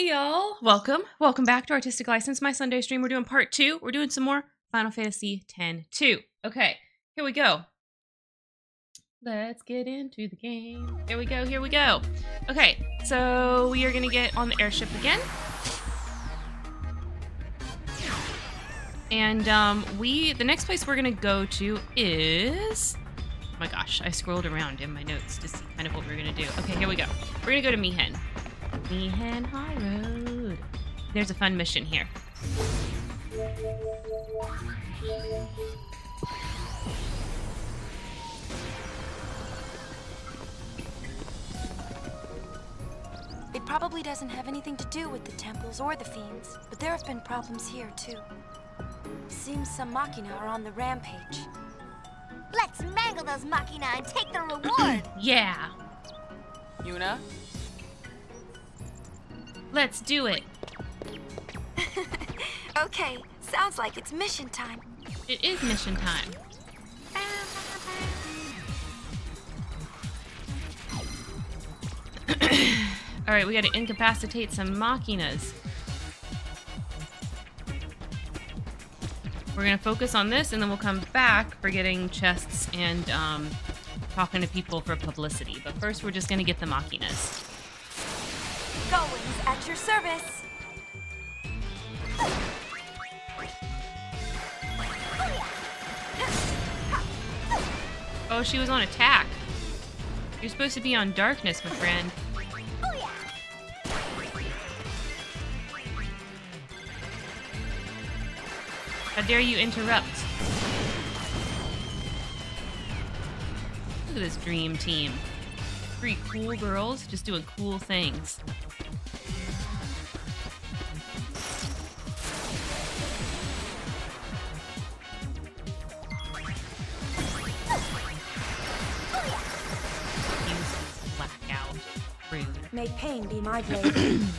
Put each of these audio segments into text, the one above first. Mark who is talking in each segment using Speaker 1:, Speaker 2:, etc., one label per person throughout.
Speaker 1: Hey y'all, welcome. Welcome back to Artistic License, my Sunday stream. We're doing part two. We're doing some more Final Fantasy X 2. Okay, here we go. Let's get into the game. Here we go, here we go. Okay, so we are gonna get on the airship again. And um, we, the next place we're gonna go to is, oh my gosh, I scrolled around in my notes to see kind of what we're gonna do. Okay, here we go. We're gonna go to Mi'ihen. Mi'ihen High Road. There's a fun mission here.
Speaker 2: It probably doesn't have anything to do with the temples or the fiends, but there have been problems here too. Seems some Machina are on the rampage.
Speaker 3: Let's mangle those Machina and take the reward!
Speaker 1: Yeah,
Speaker 4: Yuna?
Speaker 1: Let's do it.
Speaker 2: Okay, sounds like it's mission time.
Speaker 1: It is mission time. All right, we got to incapacitate some machinas. We're gonna focus on this, and then we'll come back for getting chests and um, talking to people for publicity. But first, we're just gonna get the machinas.
Speaker 2: Goings at your service.
Speaker 1: Oh, she was on attack. You're supposed to be on darkness, my friend. How dare you interrupt? Look at this dream team. Three cool girls just doing cool things.
Speaker 2: May pain be my blade.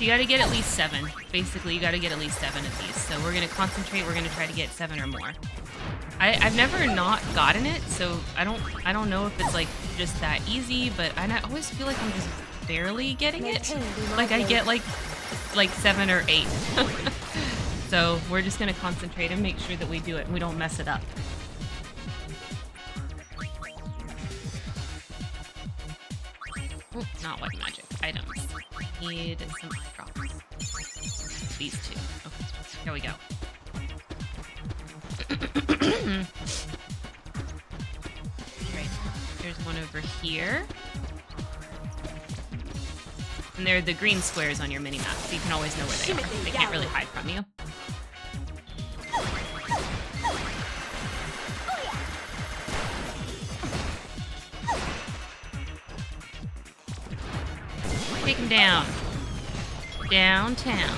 Speaker 1: You gotta get at least seven. Basically, you gotta get at least seven of these. So we're gonna concentrate. We're gonna try to get seven or more. I, I've never not gotten it, so I don't I don't know if it's like just that easy, but I not- always feel like I'm just barely getting it.
Speaker 2: pain be my
Speaker 1: Like I get like like seven or eight. so we're just gonna concentrate and make sure that we do it and we don't mess it up. Oh, not white magic items. Need some eye drops. These two. Okay, here we go. right, there's one over here. And they're the green squares on your mini map, so you can always know where they are. They can't really hide from you. Oh, Take him down. Downtown.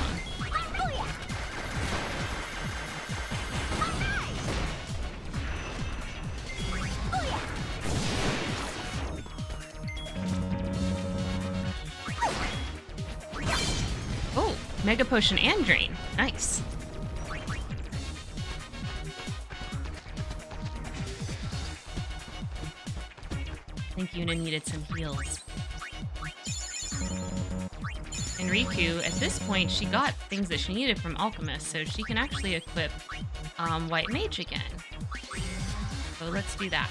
Speaker 1: Oh, Mega Potion and Drain. Nice. I think Yuna needed some heals. And Rikku, at this point, she got things that she needed from Alchemist, so she can actually equip um, White Mage again. So let's do that.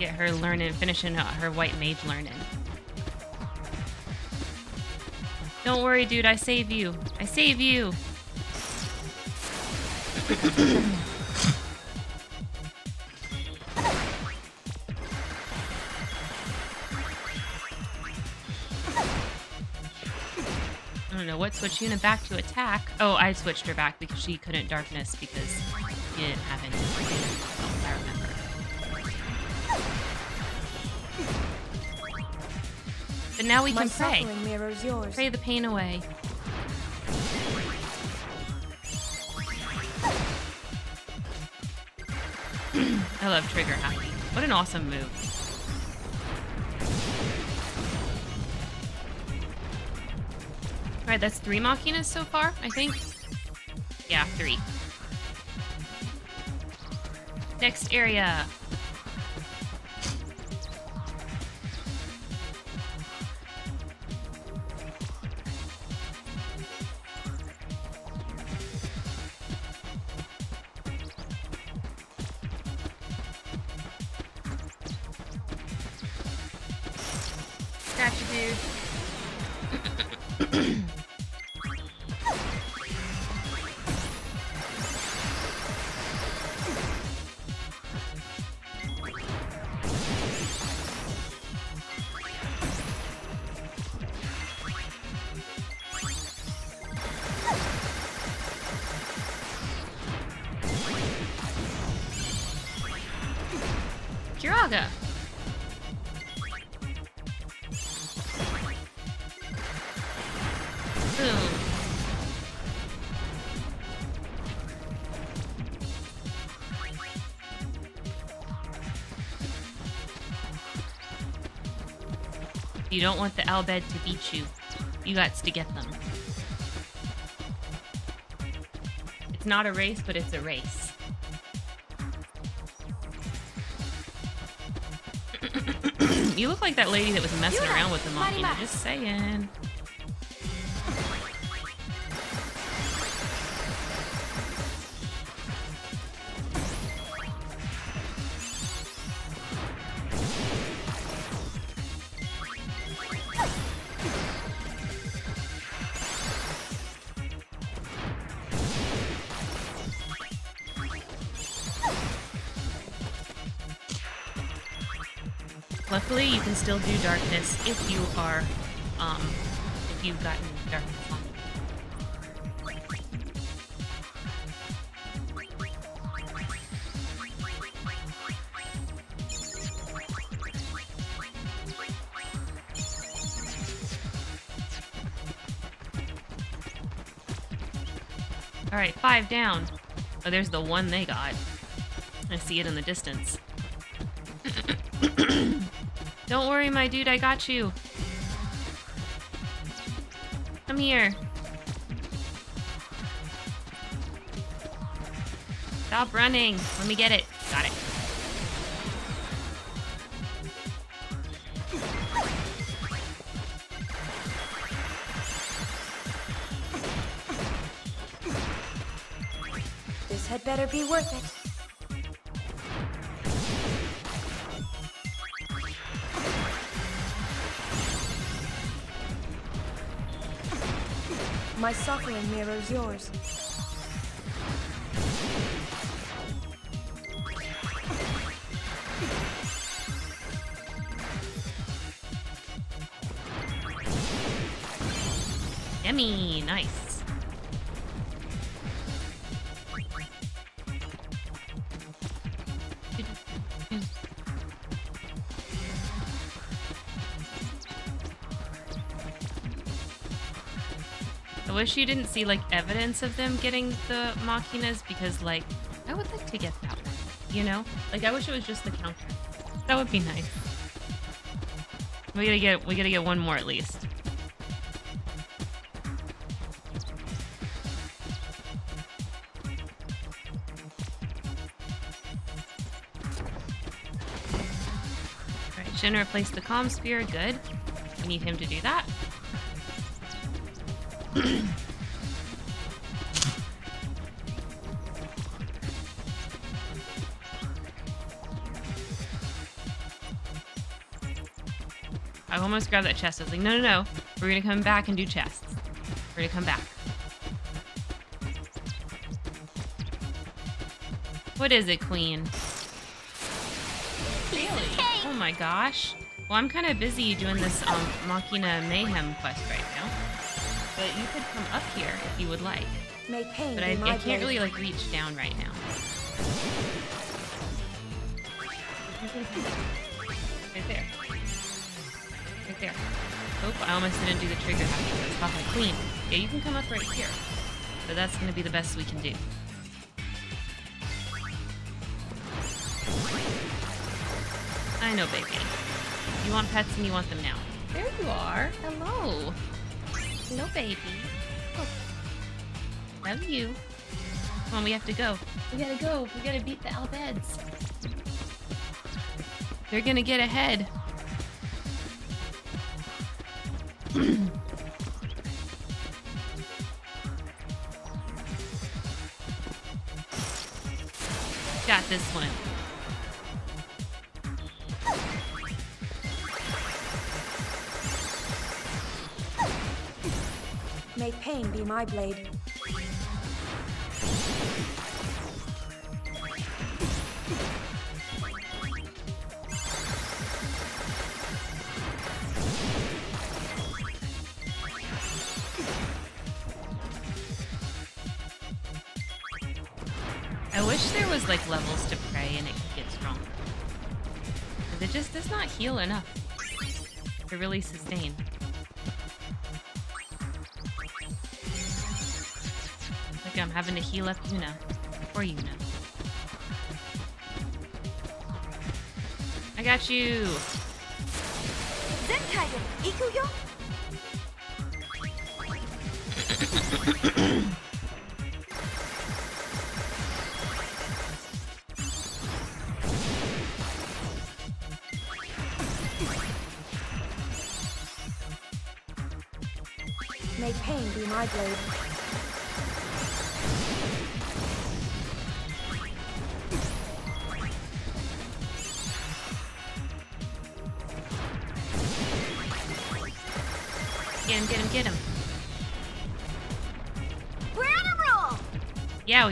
Speaker 1: Get her learning, finishing uh, her White Mage learning. Don't worry, dude, I save you. I save you. I don't know what switched Yuna back to attack. Oh, I switched her back because she couldn't darkness because she didn't have any. I remember. But now we
Speaker 2: my
Speaker 1: can pray.
Speaker 2: mirrors yours.
Speaker 1: Pray the pain away. I love trigger happy. What an awesome move. Alright, that's three Machinas so far, I think. Yeah, three. Next area. Don't want the Al Bhed to beat you. You got to get them. It's not a race, but it's a race. you look like that lady that was messing around with the monkey.
Speaker 2: Marima.
Speaker 1: Just saying. Still do darkness if you are, um, if you've gotten darkness on. All right, five down. Oh, there's the one they got. I see it in the distance. Don't worry, my dude, I got you. Come here. Stop running. Let me get it. Got it.
Speaker 2: This had better be worth it. Suffering mirrors yours.
Speaker 1: Wish you didn't see like evidence of them getting the Machinas because like I would like to get that one. You know? Like I wish it was just the counter. That would be nice. We gotta get we gotta get one more at least. Alright, Shin replaced the comsphere, good. We need him to do that. Almost grabbed that chest. I was like, no, no, no. We're gonna come back and do chests. We're gonna come back. What is it, Queen? Really? Oh my gosh. Well, I'm kind of busy doing this um, Machina Mayhem quest right now. But you could come up here if you would like. But I, I can't really like reach down right now. There. Oh, I almost didn't do the trigger happy talking to Queen. Yeah, you can come up right here. But that's gonna be the best we can do. I know, baby. You want pets and you want them now. There you are. Hello. Hello, baby. Oh. Love you. Come on, we have to go. We gotta go. We gotta beat the Al Bheds. They're gonna get ahead. this one.
Speaker 2: May pain be my blade.
Speaker 1: I wish there was like levels to pray and it could get stronger. 'Cause it just does not heal enough to really sustain. Like I'm having to heal up Yuna. Or Yuna. I got you!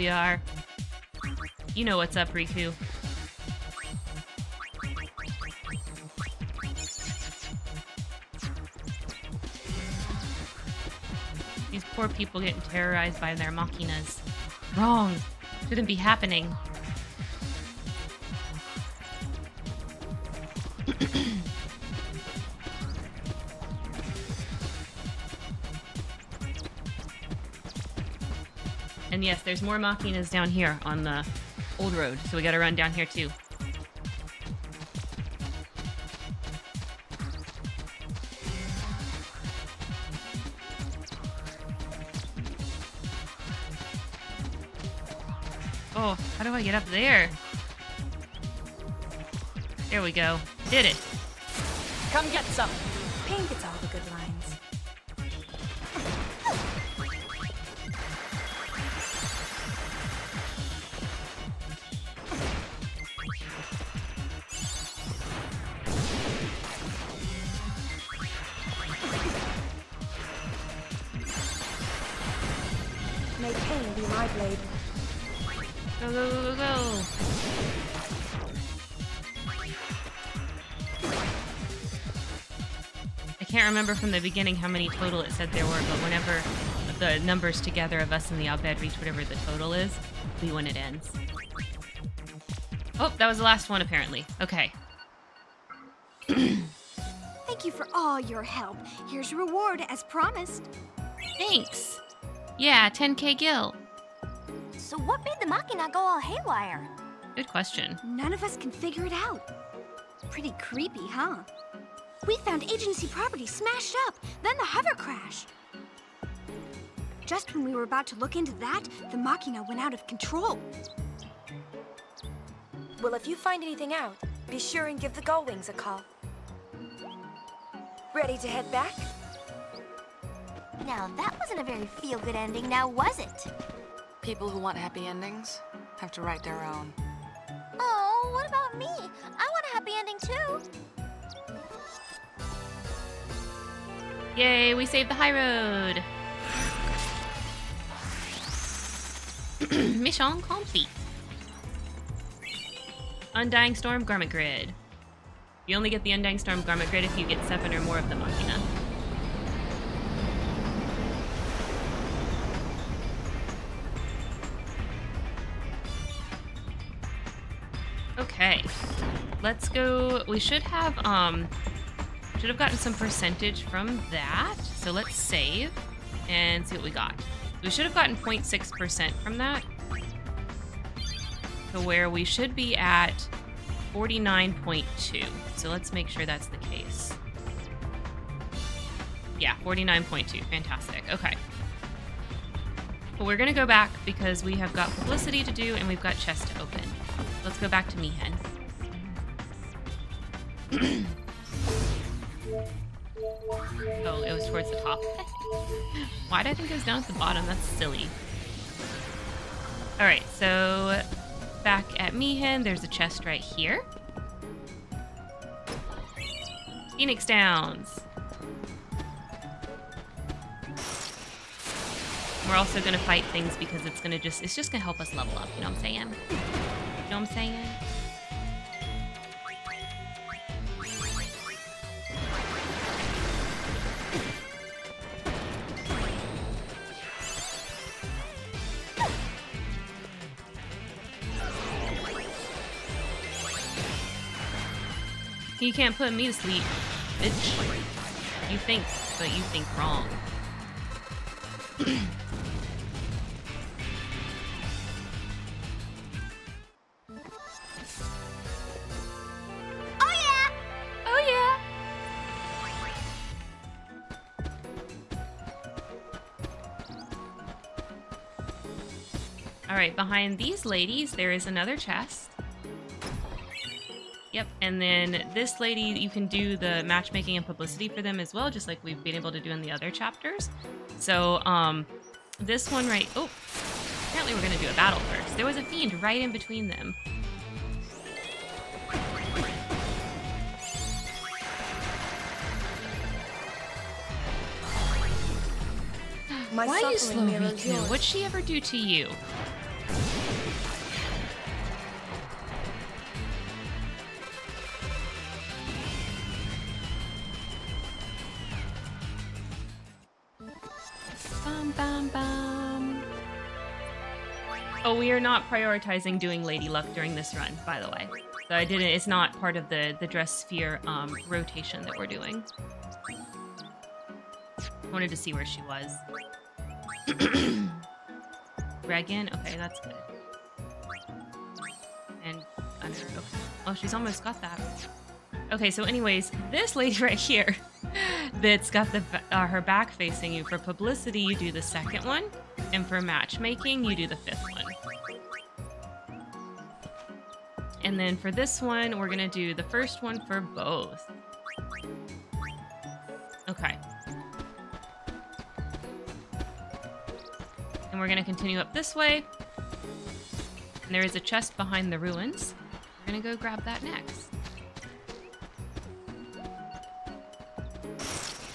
Speaker 1: We are. You know what's up, Rikku. These poor people getting terrorized by their machinas. Wrong. Shouldn't be happening. And yes, there's more machinas down here on the old road, so we gotta run down here too. Oh, how do I get up there? There we go. Did it.
Speaker 4: Come get some.
Speaker 1: Remember from the beginning how many total it said there were, but whenever the numbers together of us and the Al Bhed reach whatever the total is, we win it ends. Oh, that was the last one apparently. Okay.
Speaker 3: Thank you for all your help. Here's your reward as promised.
Speaker 1: Thanks. Yeah, 10k gil.
Speaker 3: So what made the Machina go all haywire?
Speaker 1: Good question.
Speaker 3: None of us can figure it out. Pretty creepy, huh? We found agency property smashed up, then the hover crash. Just when we were about to look into that, the Machina went out of control.
Speaker 2: Well, if you find anything out, be sure and give the Gullwings a call. Ready to head back?
Speaker 3: Now, that wasn't a very feel-good ending, now was it?
Speaker 4: People who want happy endings have to write their own.
Speaker 3: Oh, what about me? I want
Speaker 1: Yay, we saved the high road. Mission complete. Undying Storm Garment Grid. You only get the Undying Storm Garment Grid if you get seven or more of the Machina. Okay. Let's go. We should have, um, should have gotten some percentage from that. So let's save and see what we got. We should have gotten 0.6% from that. To where we should be at 49.2. So let's make sure that's the case. Yeah, 49.2. Fantastic. Okay. But we're going to go back because we have got publicity to do and we've got chest to open. Let's go back to Mi'ihen. oh, it was towards the top. Why did I think it was down at the bottom? That's silly. Alright, so back at Mi'ihen, there's a chest right here. Phoenix Downs. We're also gonna fight things because it's gonna just it's just gonna help us level up, you know what I'm saying? You know what I'm saying? You can't put me to sleep, bitch. You think, but you think wrong.
Speaker 3: Oh yeah!
Speaker 1: Oh yeah. All right, behind these ladies, there is another chest. Yep, and then this lady, you can do the matchmaking and publicity for them as well, just like we've been able to do in the other chapters. So, um, this one right, oh, apparently we're gonna do a battle first. There was a fiend right in between them.
Speaker 2: My
Speaker 1: Why
Speaker 2: mirrors
Speaker 1: Sloviku?
Speaker 2: yours.
Speaker 1: What'd she ever do to you? We are not prioritizing doing Lady Luck during this run, by the way. So I didn't. It's not part of the the dress sphere um, rotation that we're doing. Wanted to see where she was. Regen, okay, that's good. And under, okay. Oh, she's almost got that. Okay, so anyways, this lady right here, that's got the uh, her back facing you. For publicity, you do the second one, and for matchmaking, you do the fifth one. And then for this one, we're gonna do the first one for both. Okay. And we're gonna continue up this way. And there is a chest behind the ruins. We're gonna go grab that next.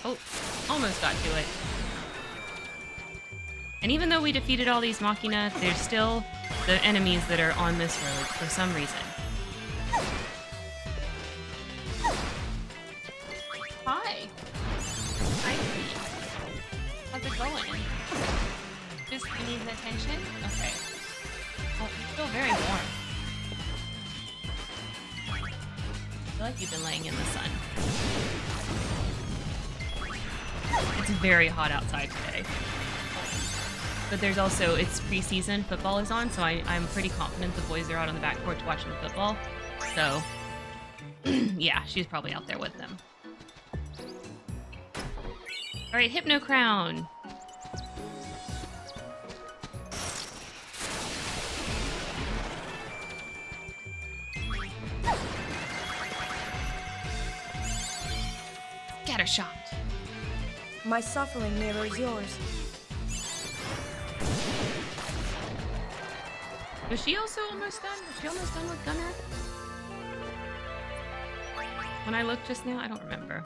Speaker 1: Oh, almost got to it. And even though we defeated all these Machina, there's still the enemies that are on this road for some reason. Hot outside today. But there's also, it's preseason, football is on, so I, I'm pretty confident the boys are out on the back porch watching the football. So, yeah, she's probably out there with them. Alright, Hypno Crown.
Speaker 2: My suffering mirrors yours.
Speaker 1: Was she also almost done? Was she almost done with Gunner? When I looked just now, I don't remember.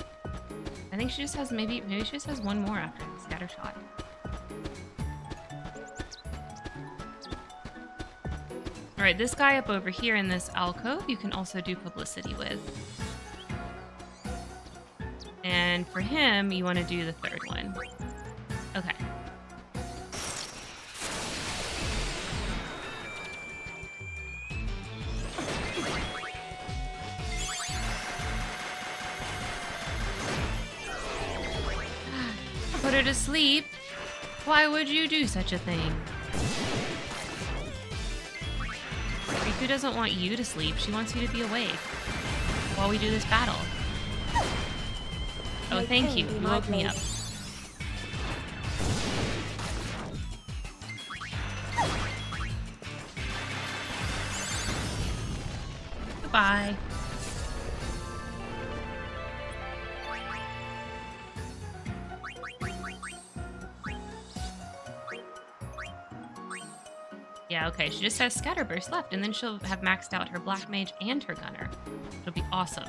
Speaker 1: I think she just has maybe maybe she just has one more after scatter shot. All right, this guy up over here in this alcove, you can also do publicity with. And for him, you want to do the third one. Okay. Put her to sleep? Why would you do such a thing? Rikku doesn't want you to sleep. She wants you to be awake while we do this battle. Oh, thank you. You woke me up. Goodbye. Yeah, okay. She just has Scatterburst left, and then she'll have maxed out her Black Mage and her Gunner. It'll be awesome.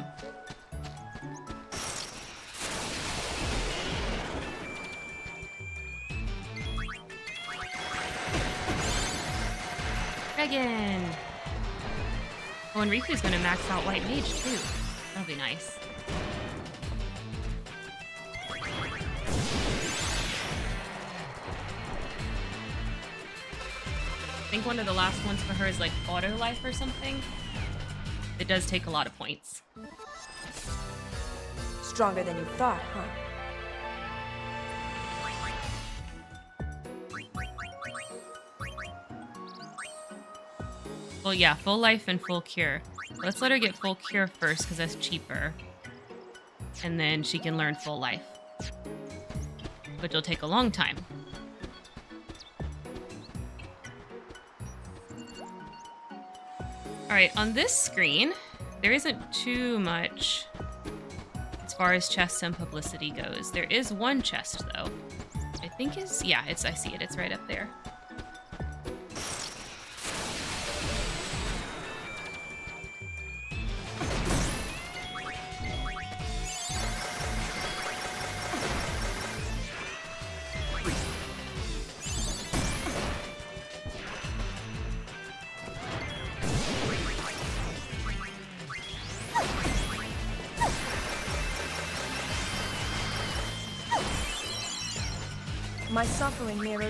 Speaker 1: Dragon! Oh, and Rikku's gonna max out White Mage too. That'll be nice. I think one of the last ones for her is like auto life or something. It does take a lot of points.
Speaker 2: Stronger than you thought, huh?
Speaker 1: Well, yeah, full life and full cure. Let's let her get full cure first, because that's cheaper. And then she can learn full life. Which will take a long time. Alright, on this screen, there isn't too much as far as chests and publicity goes. There is one chest, though. I think is... Yeah, it's. I see it. It's right up there.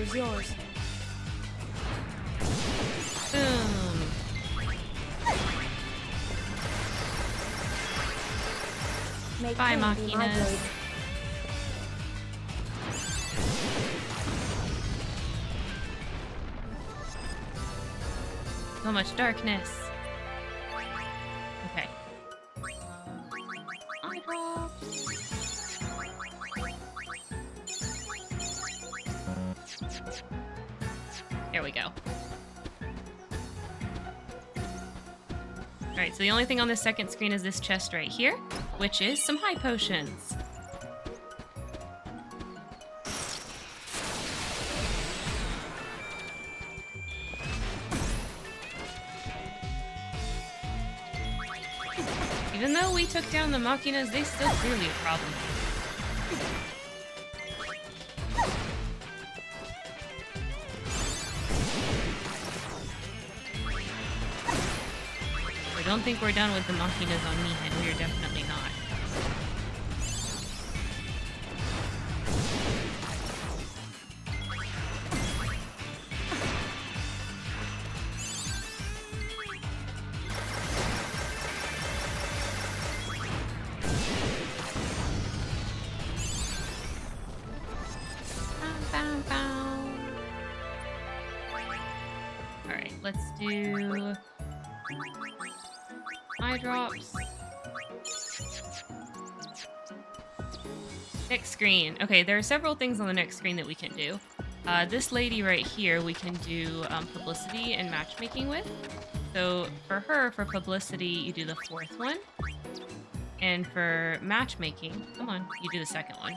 Speaker 2: Mirrors yours.
Speaker 1: Boom.
Speaker 2: May
Speaker 1: Bye,
Speaker 2: pain
Speaker 1: Machinas. So much darkness. The only thing on the second screen is this chest right here, which is some high potions. Even though we took down the Machinas, they still clearly a problem. Don't think we're done with the Machinas on Mi'ihen. We are definitely Okay, there are several things on the next screen that we can do. Uh, this lady right here, we can do um, publicity and matchmaking with. So for her, for publicity, you do the fourth one. And for matchmaking, come on, you do the second one.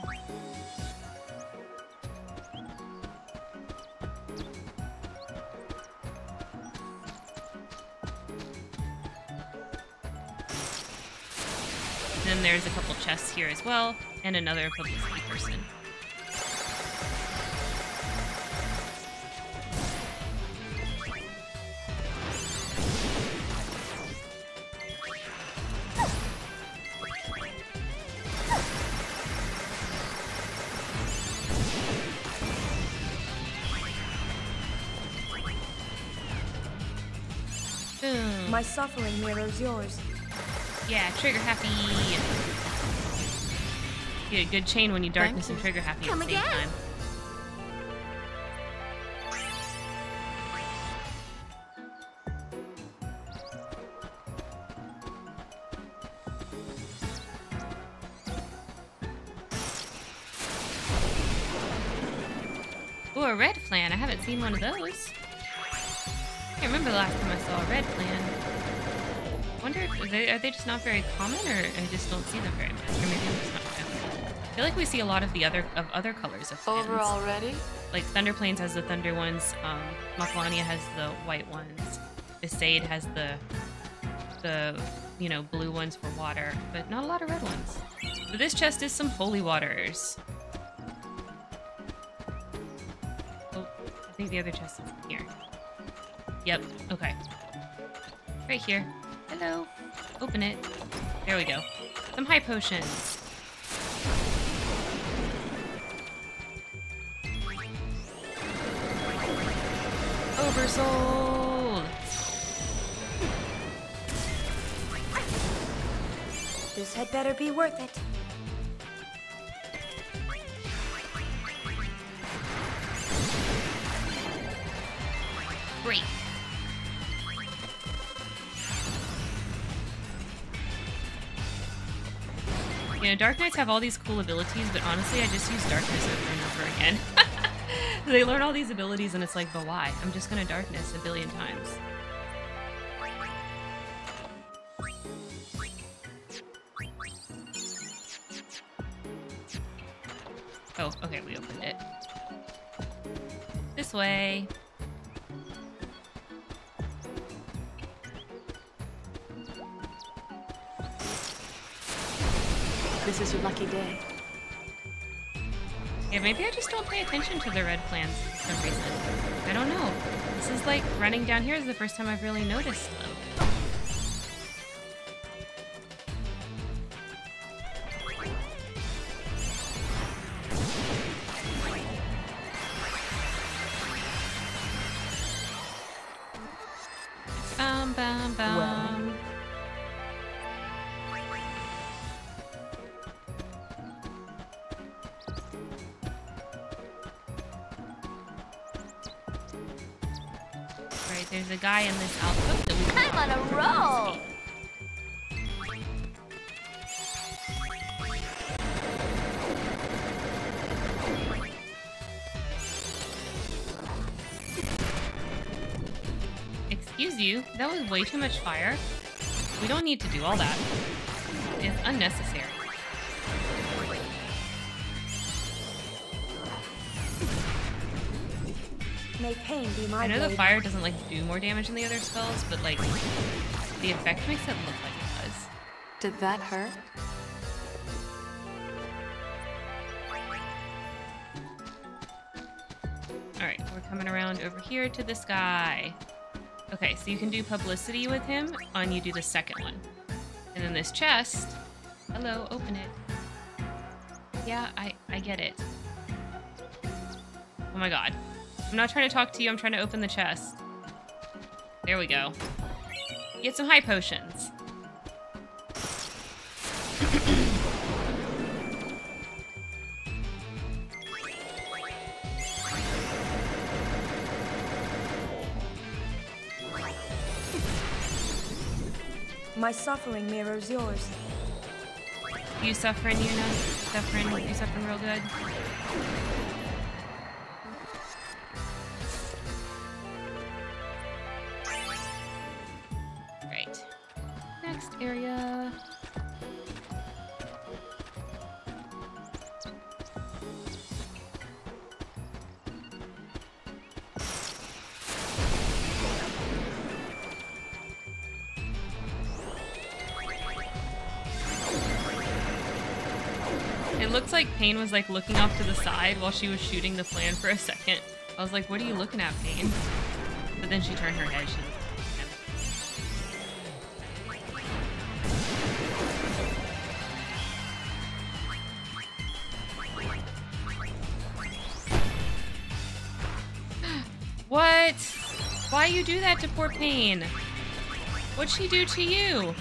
Speaker 1: Then there's a couple chests here as well, and another publicity person.
Speaker 2: My suffering mirrors yours.
Speaker 1: Yeah, trigger happy. Get a good chain when you darkness and trigger happy
Speaker 3: Come
Speaker 1: at the same
Speaker 3: again.
Speaker 1: time. Ooh, a red flan. I haven't seen one of those. I can't remember the last time I saw a red flan. I wonder if are they, are they just not very common, or I just don't see them very much, or maybe I'm just not. I feel like we see a lot of the other of other colors of.
Speaker 4: Over already?
Speaker 1: Like Thunder Plains has the thunder ones, um, Macalania has the white ones, Besaid has the the you know blue ones for water, but not a lot of red ones. So this chest is some holy waters. Oh, I think the other chest is here. Yep, okay. Right here. Hello. Open it. There we go. Some high potions. Oversold!
Speaker 2: This had better be worth it.
Speaker 1: Great. You know, Dark Knights have all these cool abilities, but honestly, I just use Darkness over and over again. they learn all these abilities, and it's like, but why? I'm just gonna Darkness a billion times. Oh, okay, we opened it. This way.
Speaker 4: This is your lucky day.
Speaker 1: Yeah, maybe I just don't pay attention to the red plants for some reason. I don't know. This is like running down here is the first time I've really noticed them. Way too much fire. We don't need to do all that. It's unnecessary.
Speaker 2: May pain be my
Speaker 1: I know the fire doesn't like do more damage than the other spells, but like the effect makes it look like it does.
Speaker 4: Did that hurt?
Speaker 1: Alright, we're coming around over here to this guy. Okay, so you can do publicity with him, and you do the second one. And then this chest. Hello, open it. Yeah, I, I get it. Oh my god. I'm not trying to talk to you, I'm trying to open the chest. There we go. Get some high potions.
Speaker 2: My suffering mirrors yours.
Speaker 1: You suffering, Yuna? Suffering? You suffering real good? Paine was like looking off to the side while she was shooting the plan for a second. I was like, what are you looking at, Paine? But then she turned her head. She What? Why you do that to poor Paine? What'd she do to you?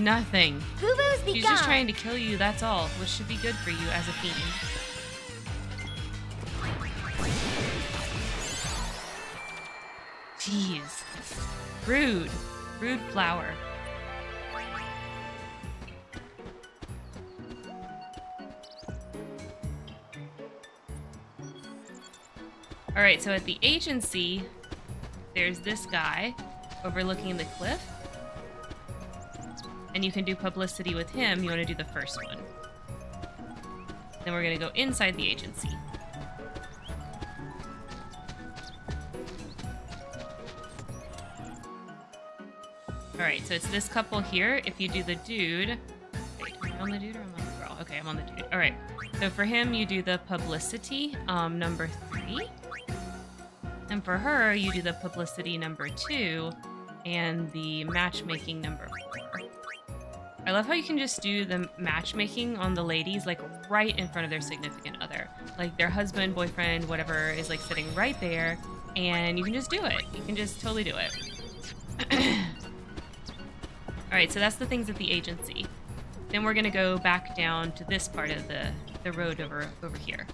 Speaker 1: Nothing.
Speaker 3: Boo-boos be
Speaker 1: just trying to kill you, that's all, which should be good for you as a fiend. Jeez. Rude. Rude flower. Alright, so at the agency, there's this guy overlooking the cliff. And you can do publicity with him. You want to do the first one. Then we're going to go inside the agency. Alright, so it's this couple here. If you do the dude. Wait, am I on the dude or am I on the girl? Okay, I'm on the dude. Alright. So for him, you do the publicity, um, number three. And for her, you do the publicity number two and the matchmaking number four. I love how you can just do the matchmaking on the ladies like right in front of their significant other. Like their husband, boyfriend, whatever is like sitting right there and you can just do it. You can just totally do it. All right, so that's the things at the agency. Then we're gonna go back down to this part of the, the road over, over here.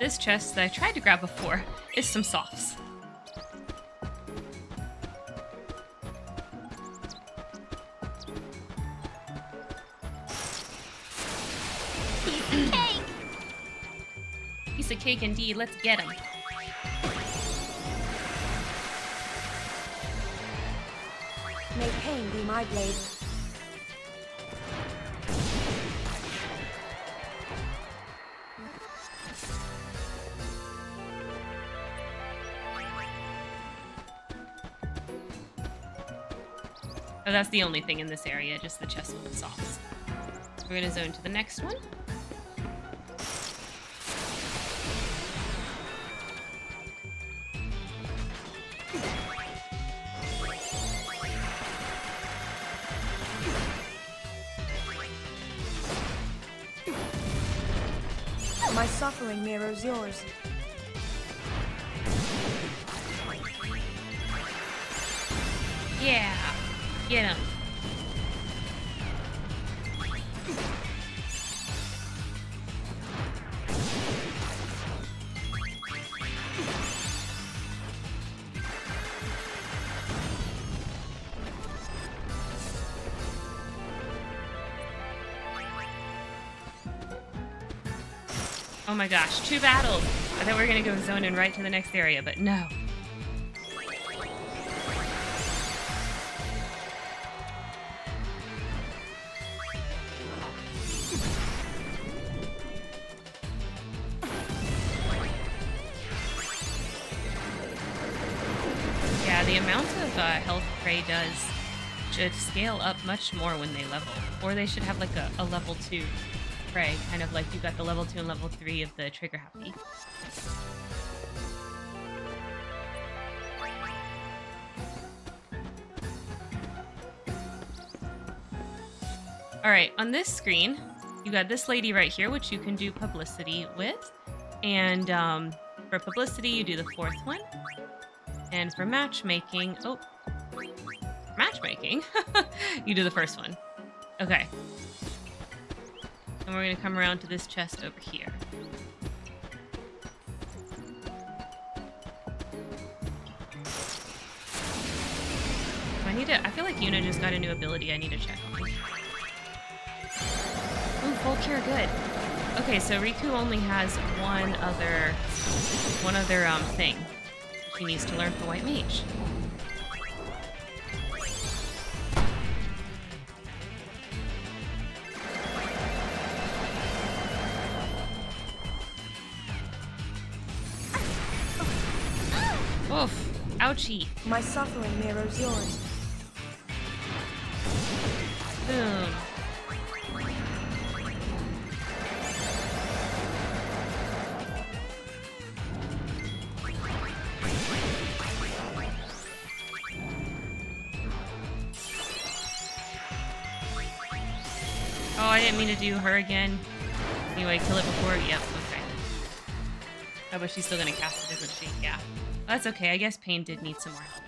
Speaker 1: This chest that I tried to grab before is some softs. Of cake indeed, let's get him.
Speaker 2: May pain be my blade.
Speaker 1: Oh, that's the only thing in this area, just the chest of softs. We're gonna zone to the next one.
Speaker 2: Suffering mirrors yours.
Speaker 1: My gosh, two battles! I thought we were gonna go zone in right to the next area, but no. Yeah, the amount of uh, health Pray does should scale up much more when they level. Or they should have like a, a level 2 Pray, kind of like you got the level 2 and level 3 of the Trigger Happy. Alright, on this screen, you got this lady right here, which you can do publicity with. And um, for publicity, you do the fourth one. And for matchmaking, oh, matchmaking, you do the first one. Okay. And we're gonna come around to this chest over here. I need to, I feel like Yuna just got a new ability I need to check on. Ooh, full cure, good. Okay, so Rikku only has one other, one other um thing He needs to learn for White Mage.
Speaker 2: My suffering mirrors yours.
Speaker 1: Boom. Oh, I didn't mean to do her again. Anyway, kill it before. Yep, okay. Oh, but she's still gonna cast it, isn't she? Yeah. That's okay. I guess Paine did need some more help.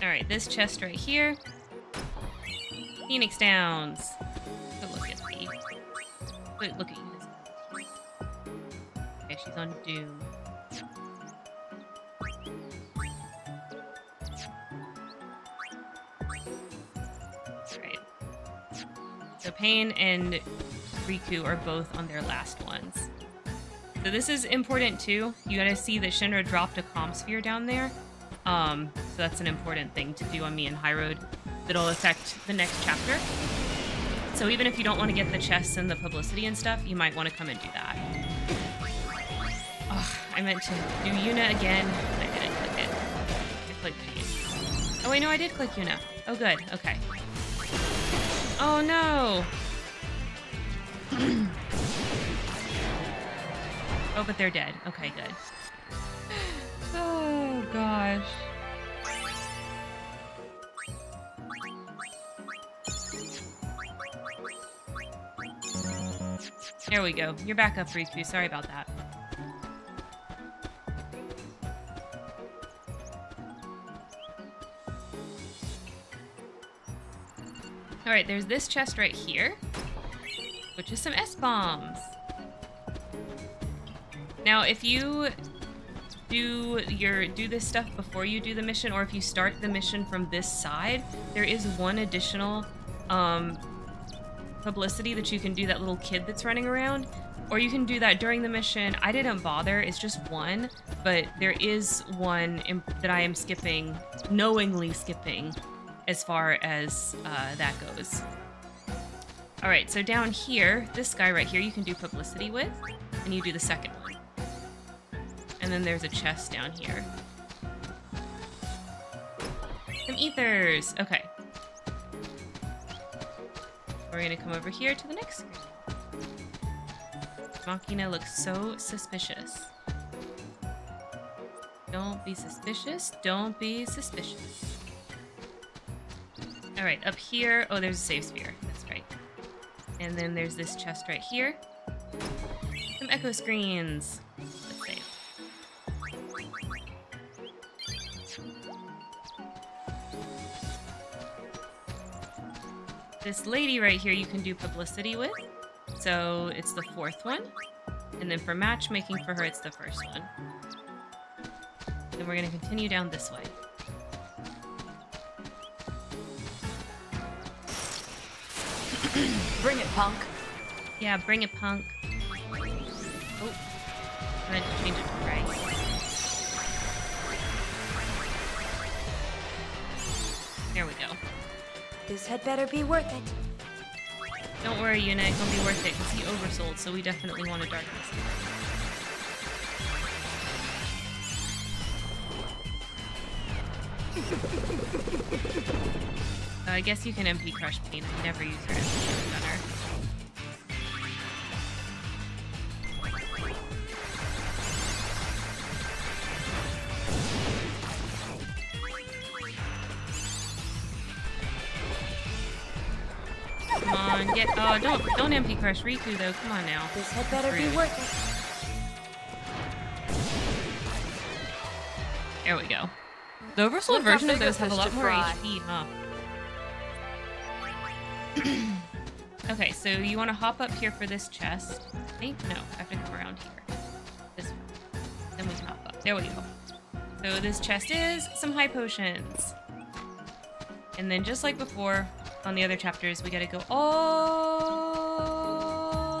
Speaker 1: Alright, this chest right here. Phoenix Downs. Good look at me. Good look at you. Okay, she's on Doom. Alright. So Paine and Rikku are both on their last ones. So this is important too. You gotta see that Shinra dropped a comsphere down there. Um, so that's an important thing to do on Mi'ihen Highroad that'll affect the next chapter. So even if you don't want to get the chests and the publicity and stuff, you might want to come and do that. Oh, I meant to do Yuna again. I didn't click it. I clicked Paine. Oh wait, no, I did click Yuna. Oh good, okay. Oh no! Oh, but they're dead. Okay, good. Oh gosh. There we go. You're back up, Rikku. Sorry about that. Alright, there's this chest right here, which is some S-bombs. Now, if you do your do this stuff before you do the mission, or if you start the mission from this side, there is one additional um, publicity that you can do that little kid that's running around. Or you can do that during the mission. I didn't bother, it's just one, but there is one that I am skipping, knowingly skipping, as far as uh, that goes. Alright, so down here, this guy right here you can do publicity with, and you do the second one. And then there's a chest down here. Some ethers! Okay. We're gonna come over here to the next screen. Machina looks so suspicious. Don't be suspicious. Don't be suspicious. Alright, up here. Oh, there's a safe sphere. And then there's this chest right here. Some echo screens. Let's save. This lady right here you can do publicity with. So it's the fourth one. And then for matchmaking for her, it's the first one. Then we're going to continue down this way.
Speaker 4: Bring it, punk.
Speaker 1: Yeah, bring it, punk. Oh, I had to change it to right. There we go.
Speaker 2: This had better be worth it.
Speaker 1: Don't worry, Yuna, it'll be worth it because he oversold, so we definitely want a darkness. I guess you can MP Crush Paine. I never use her as a gunner. Come on, get. Oh, don't don't MP Crush Rikku though. Come on now.
Speaker 2: This had better be worth it.
Speaker 1: There we go. The oversold version of those
Speaker 4: a
Speaker 1: have a lot more
Speaker 4: fry.
Speaker 1: HP, huh? okay, so you want to hop up here for this chest. I think no, I have to come around here. This one. Then we can hop up. There we go. So this chest is some high potions. And then just like before on the other chapters, we gotta go all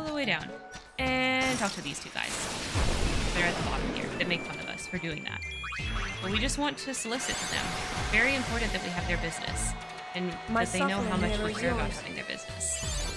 Speaker 1: the way down and talk to these two guys. They're at the bottom here. They make fun of us for doing that. But we just want to solicit them. Very important that we have their business. And
Speaker 2: My
Speaker 1: that they know how much we care about having their business.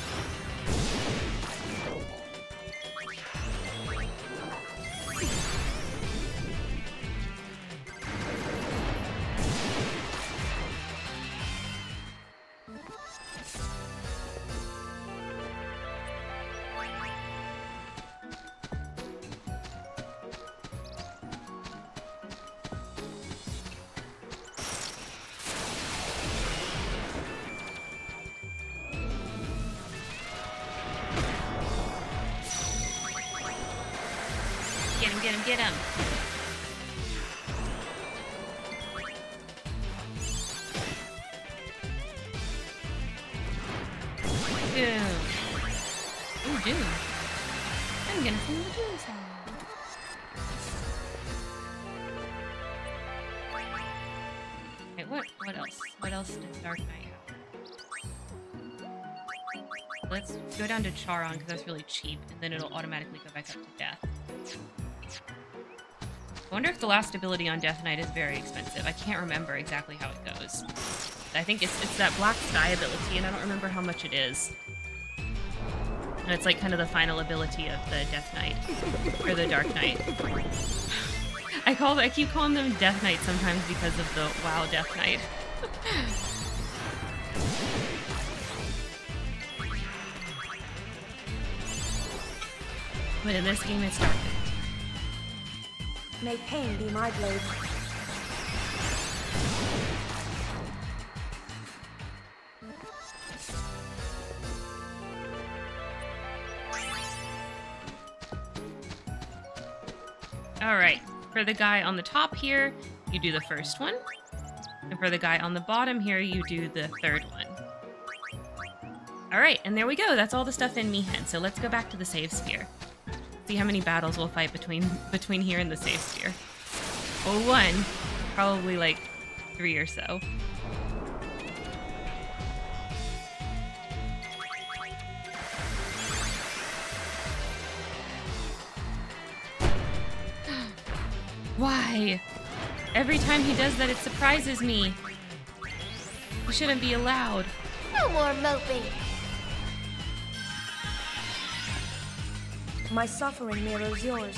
Speaker 1: Charon because that's really cheap, and then it'll automatically go back up to death. I wonder if the last ability on Death Knight is very expensive. I can't remember exactly how it goes. I think it's it's that Black Sky ability, and I don't remember how much it is. And it's like kind of the final ability of the Death Knight or the Dark Knight. I call I keep calling them Death Knight sometimes because of the WoW Death Knight. But in this game, it's dark.
Speaker 2: May pain be my blade.
Speaker 1: All right, for the guy on the top here, you do the first one. And for the guy on the bottom here, you do the third one. All right, and there we go. That's all the stuff in Mi'ihen. So let's go back to the save sphere. See how many battles we'll fight between between here and the safe sphere. Well, one, probably like three or so. Why? Every time he does that, it surprises me. He shouldn't be allowed.
Speaker 3: No more moping.
Speaker 2: My suffering mirrors yours.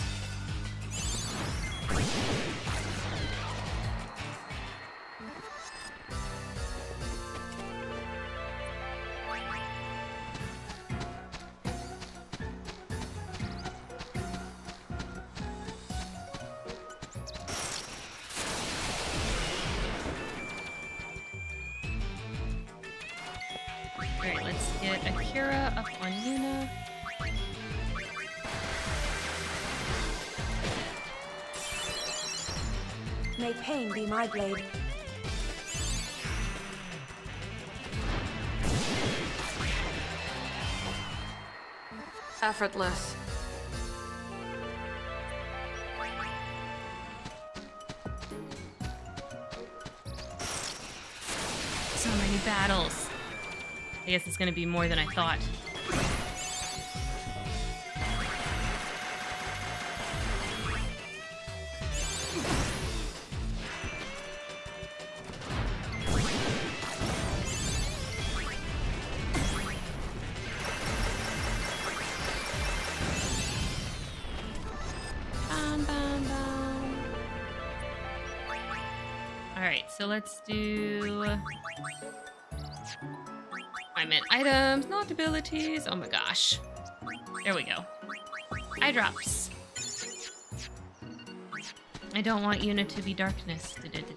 Speaker 1: Alright, let's get Akira up on Yuna.
Speaker 2: May pain be my blade.
Speaker 4: Effortless.
Speaker 1: So many battles. I guess it's gonna be more than I thought. Items, not abilities. Oh my gosh. There we go. Eye drops. I don't want Yuna to be darkness. Da-da-da-da-da.
Speaker 2: This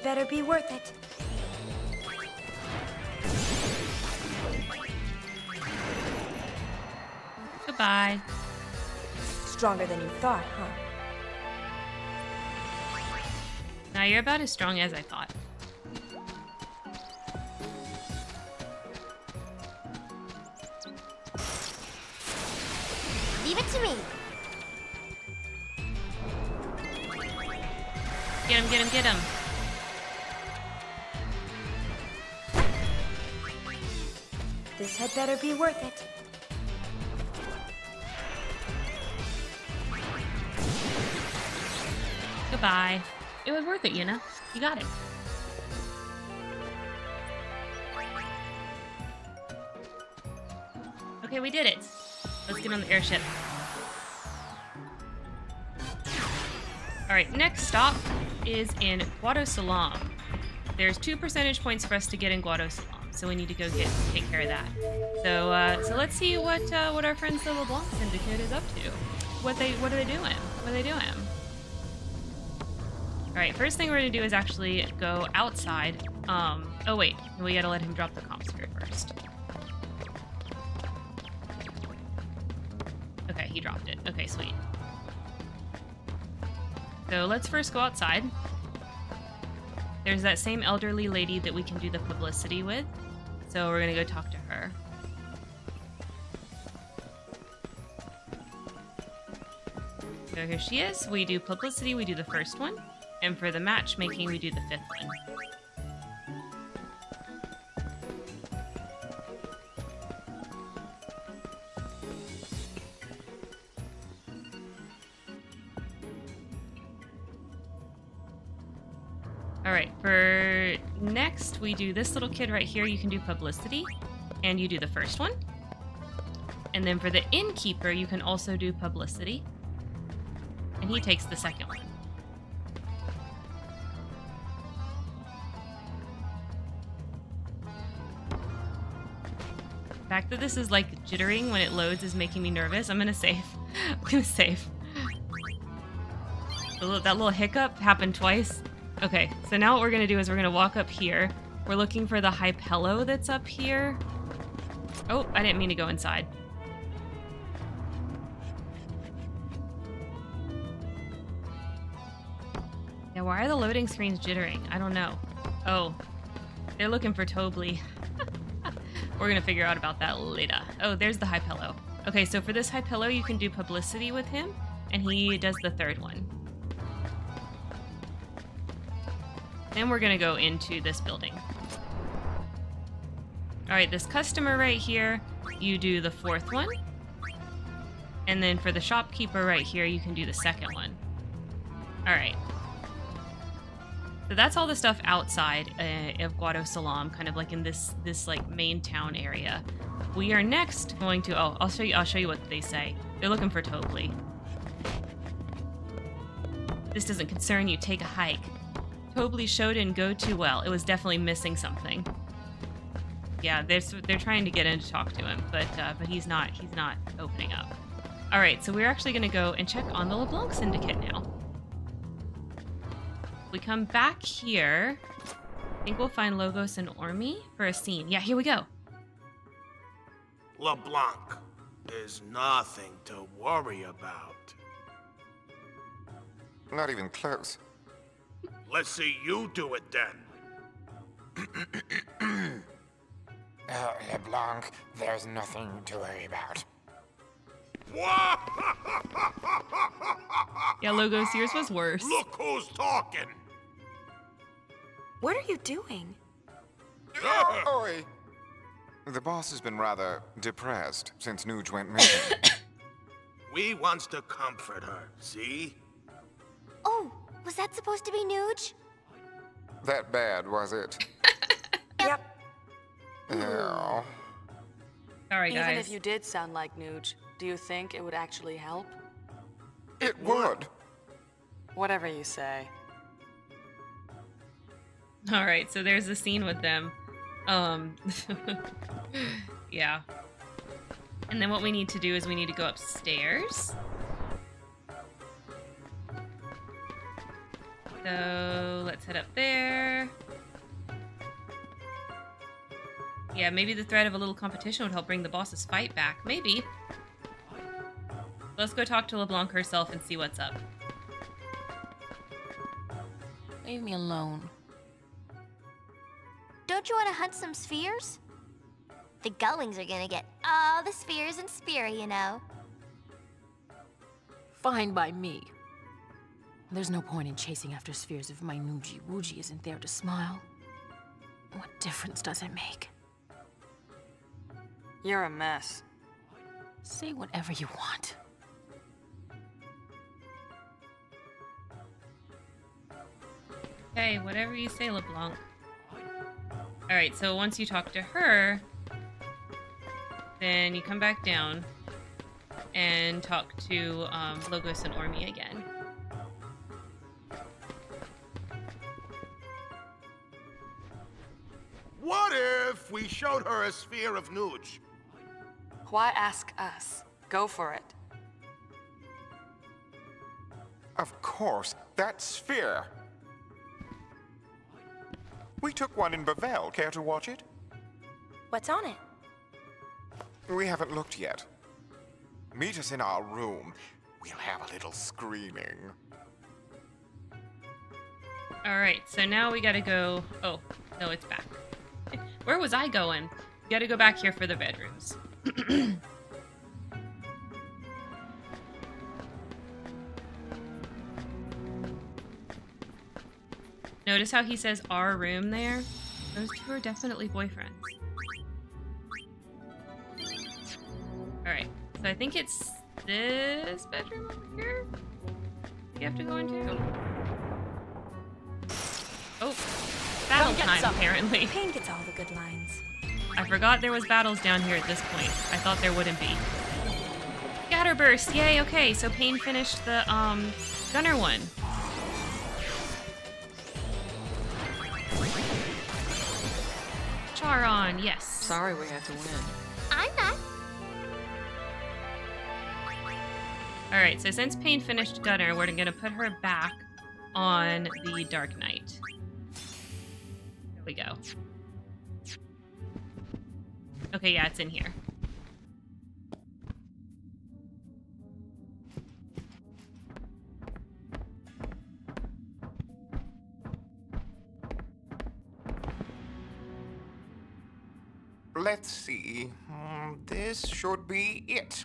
Speaker 2: had better be worth it.
Speaker 1: Goodbye.
Speaker 2: Stronger than you thought, huh?
Speaker 1: Now you're about as strong as I thought.
Speaker 2: Be worth it.
Speaker 1: Goodbye. It was worth it, Yuna. You got it. Okay, we did it. Let's get on the airship. Alright, next stop is in Guadosalam. There's two percentage points for us to get in Guadosalam, so we need to go get take care of that. So uh, so let's see what uh, what our friends the LeBlanc Syndicate is up to. What they what are they doing? What are they doing? Alright, first thing we're gonna do is actually go outside. Um, oh wait, we gotta let him drop the comsphere first. Okay, he dropped it. Okay, sweet. So let's first go outside. There's that same elderly lady that we can do the publicity with. So we're gonna go talk to So here she is. We do publicity, we do the first one. And for the matchmaking, we do the fifth one. All right, for next, we do this little kid right here. You can do publicity. and you do the first one. And then for the innkeeper, you can also do publicity. He takes the second one. The fact that this is like jittering when it loads is making me nervous. I'm gonna save. I'm gonna save. That little hiccup happened twice. Okay, so now what we're gonna do is we're gonna walk up here. We're looking for the Hypello that's up here. Oh, I didn't mean to go inside. Why are the loading screens jittering? I don't know. Oh, they're looking for Tobli. We're gonna figure out about that later. Oh, there's the Hypello. Okay, so for this Hypello, you can do publicity with him, and he does the third one. Then we're gonna go into this building. All right, this customer right here, you do the fourth one. And then for the shopkeeper right here, you can do the second one. All right. So that's all the stuff outside uh, of Guadosalam, kind of like in this this like main town area. We are next going to oh, I'll show you I'll show you what they say. They're looking for Tobli. This doesn't concern you. Take a hike. Tobli show didn't go too well. It was definitely missing something. Yeah, they're they're trying to get in to talk to him, but uh, but he's not he's not opening up. All right, so we're actually going to go and check on the LeBlanc Syndicate now. We come back here. I think we'll find Logos and Ormi for a scene. Yeah, here we go.
Speaker 5: LeBlanc, there's nothing to worry about.
Speaker 6: Not even close.
Speaker 5: Let's see you do it then.
Speaker 6: Uh, LeBlanc, there's nothing to worry about.
Speaker 1: Yeah, Logos, yours was worse.
Speaker 5: Look who's talking.
Speaker 2: What are you doing?
Speaker 6: Oi! The boss has been rather depressed since Nooj went missing.
Speaker 5: we wants to comfort her, see?
Speaker 3: Oh, was that supposed to be Nooj?
Speaker 6: that bad, was it?
Speaker 2: Yep.
Speaker 6: Yeah.
Speaker 1: Sorry, guys.
Speaker 4: Even if you did sound like Nooj, do you think it would actually help?
Speaker 6: It would.
Speaker 4: Whatever you say.
Speaker 1: All right, so there's a scene with them. Um, yeah. And then what we need to do is we need to go upstairs. So let's head up there. Yeah, maybe the threat of a little competition would help bring the boss's fight back. Maybe. Let's go talk to LeBlanc herself and see what's up.
Speaker 4: Leave me alone.
Speaker 3: Don't you want to hunt some spheres? The Gullwings are gonna get all the spheres in Spira, you know.
Speaker 4: Fine by me. There's no point in chasing after spheres if my Nuji Wooji isn't there to smile. What difference does it make? You're a mess. Say whatever you want.
Speaker 1: Okay, whatever you say, LeBlanc. Alright, so once you talk to her, then you come back down and talk to um, Logos and Ormi again.
Speaker 5: What if we showed her a sphere of Nooj?
Speaker 4: Why ask us? Go for it.
Speaker 6: Of course, that sphere. We took one in Bevelle. Care to watch it?
Speaker 2: What's on it?
Speaker 6: We haven't looked yet. Meet us in our room. We'll have a little screening.
Speaker 1: Alright, so now we gotta go. Oh, no, it's back. Where was I going? We gotta go back here for the bedrooms. Notice how he says our room there? Those two are definitely boyfriends. Alright, so I think it's this bedroom over here you have to go into. Oh, battle time
Speaker 2: some.
Speaker 1: apparently.
Speaker 2: Paine gets all the good lines.
Speaker 1: I forgot there was battles down here at this point. I thought there wouldn't be. Scatterburst, yay, okay, so Paine finished the, um, Gunner one. Charon, yes.
Speaker 4: Sorry we had to win.
Speaker 3: I'm not.
Speaker 1: Alright, so since Paine finished Gunner, we're gonna put her back on the Dark Knight. There we go. Okay, yeah, it's in here.
Speaker 6: Let's see. Hmm, this should be it.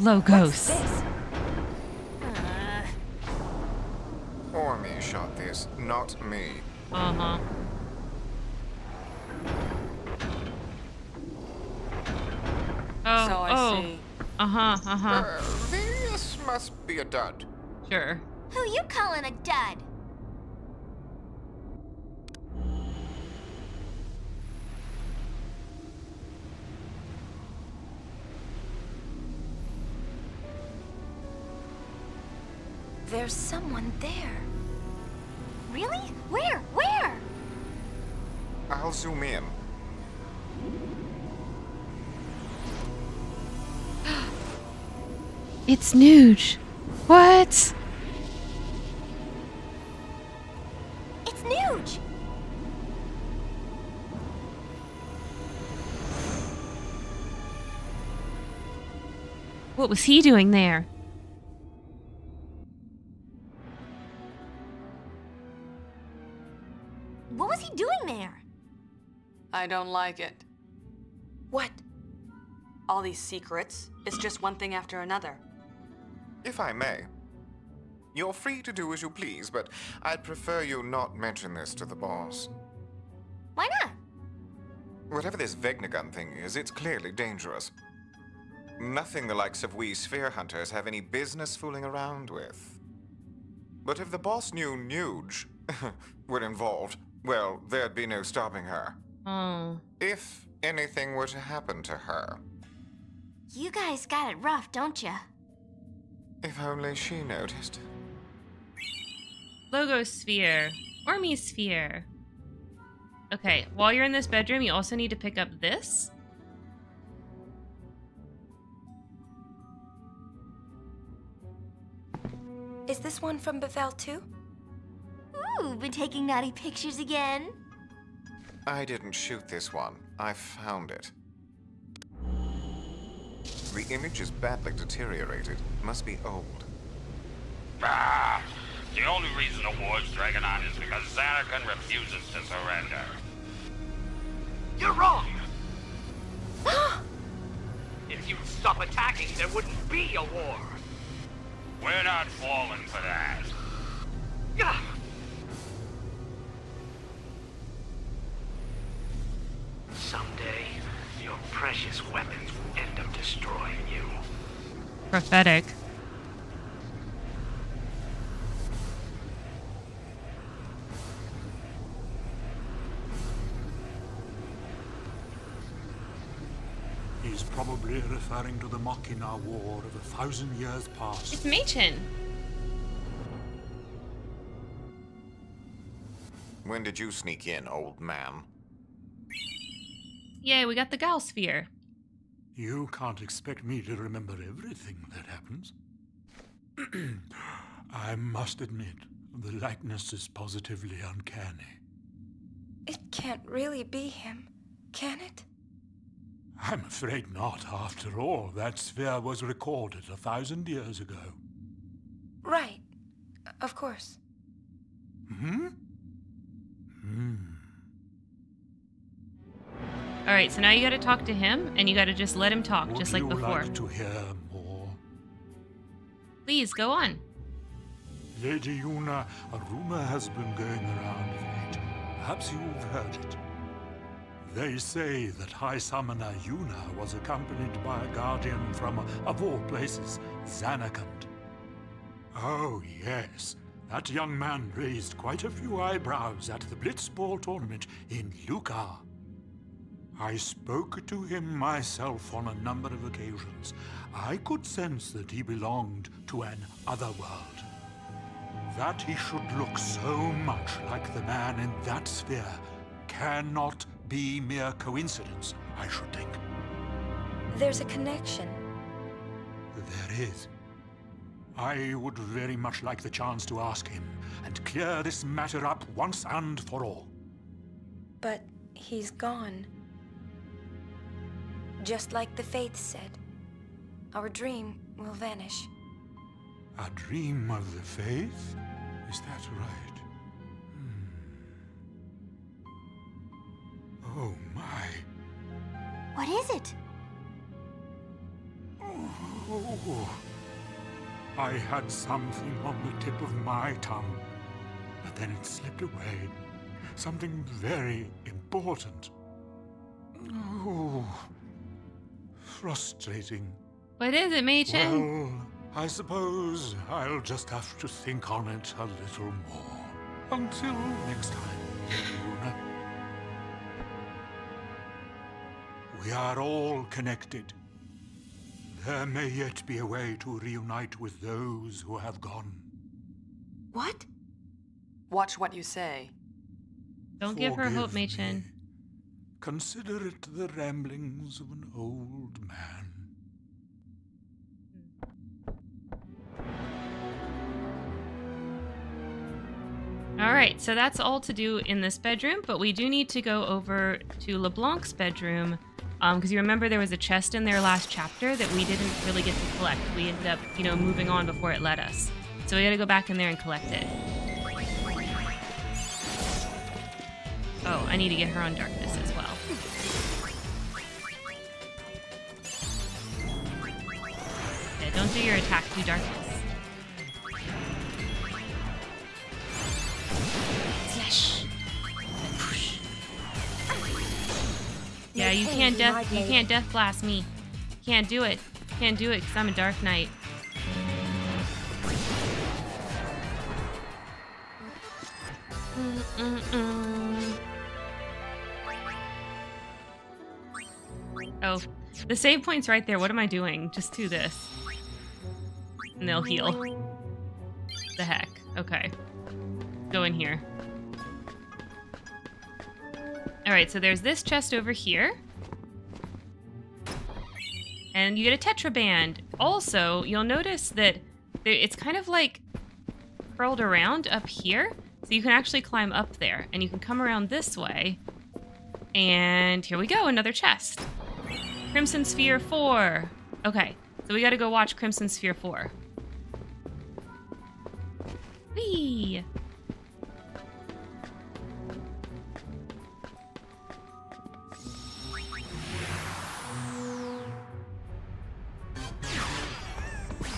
Speaker 1: Logos.
Speaker 6: Ormi shot this, not me.
Speaker 1: Uh Oh,
Speaker 4: so I
Speaker 1: oh.
Speaker 4: see.
Speaker 1: Uh huh, uh huh.
Speaker 6: Uh, this must be a dud.
Speaker 1: Sure.
Speaker 3: Who you calling a dud?
Speaker 2: There's someone there.
Speaker 3: Really? Where? Where?
Speaker 6: I'll zoom in.
Speaker 1: It's Nooj. What?
Speaker 3: It's Nooj.
Speaker 1: What was he doing there?
Speaker 3: What was he doing there?
Speaker 4: I don't like it.
Speaker 2: What?
Speaker 4: All these secrets. It's just one thing after another.
Speaker 6: If I may. You're free to do as you please, but I'd prefer you not mention this to the boss.
Speaker 3: Why not?
Speaker 6: Whatever this Vegnagun thing is, it's clearly dangerous. Nothing the likes of we sphere hunters have any business fooling around with. But if the boss knew Nooj were involved, well, there'd be no stopping her.
Speaker 1: Oh.
Speaker 6: If anything were to happen to her,
Speaker 3: You guys got it rough, don't ya?
Speaker 6: If only she noticed.
Speaker 1: Logo sphere. Ormi sphere. Okay, while you're in this bedroom, you also need to pick up this.
Speaker 2: Is this one from Bevelle too?
Speaker 3: Ooh, been taking naughty pictures again?
Speaker 6: I didn't shoot this one. I found it. The image is badly deteriorated. Must be old.
Speaker 7: Ah, the only reason the war's dragging on is because Zanarkand refuses to surrender.
Speaker 8: You're wrong! if you'd stop attacking, there wouldn't be a war.
Speaker 7: We're not falling for that.
Speaker 8: Gah! Someday, your precious weapons will end up destroying you.
Speaker 1: Prophetic.
Speaker 9: He's probably referring to the Machina War of a thousand years past.
Speaker 1: It's Maechen.
Speaker 6: When did you sneak in, old man?
Speaker 1: Yay, we got the Gal sphere.
Speaker 9: You can't expect me to remember everything that happens. I must admit, the likeness is positively uncanny.
Speaker 2: It can't really be him, can it?
Speaker 9: I'm afraid not. After all, that sphere was recorded a thousand years ago.
Speaker 2: Right. Of course.
Speaker 9: Hmm? Hmm.
Speaker 1: All right, so now you got to talk to him, and you got to just let him talk,
Speaker 9: Would
Speaker 1: just like before.
Speaker 9: like to hear more?
Speaker 1: Please go on.
Speaker 9: Lady Yuna, a rumor has been going around of late. Perhaps you've heard it. They say that High Summoner Yuna was accompanied by a guardian from, uh, of all places, Zanarkand. Oh, yes. That young man raised quite a few eyebrows at the Blitzball tournament in Luca. I spoke to him myself on a number of occasions. I could sense that he belonged to an other world. That he should look so much like the man in that sphere cannot be mere coincidence, I should think.
Speaker 2: There's a connection.
Speaker 9: There is. I would very much like the chance to ask him and clear this matter up once and for all.
Speaker 2: But he's gone. Just like the Fayth said. Our dream will vanish.
Speaker 9: A dream of the fayth? Is that right? Hmm. Oh my.
Speaker 3: What is it?
Speaker 9: Oh. I had something on the tip of my tongue, but then it slipped away. Something very important. Oh. Frustrating.
Speaker 1: What is it, Maechen?
Speaker 9: Well, I suppose I'll just have to think on it a little more. Until next time, Luna. We are all connected. There may yet be a way to reunite with those who have gone.
Speaker 4: What? Watch what you say.
Speaker 1: Don't give her hope,
Speaker 9: Forgive
Speaker 1: Maechen.
Speaker 9: me. Consider it the ramblings of an old man. Hmm.
Speaker 1: All right, so that's all to do in this bedroom, but we do need to go over to LeBlanc's bedroom um, because you remember there was a chest in there last chapter that we didn't really get to collect. We ended up, you know, moving on before it let us. So we got to go back in there and collect it. Oh, I need to get her on darkness as well. Don't do your attack through darkness. Yeah, you can't death you can't death blast me. Can't do it. Can't do it because I'm a dark knight. Mm-mm-mm. Oh, the save point's right there. What am I doing? Just do this. And they'll heal. The heck. Okay. Go in here. Alright, so there's this chest over here. And you get a Tetra Band. Also, you'll notice that it's kind of like curled around up here. So you can actually climb up there. And you can come around this way. And here we go, another chest. Crimson Sphere 4. Okay, so we gotta go watch Crimson Sphere 4. Whee!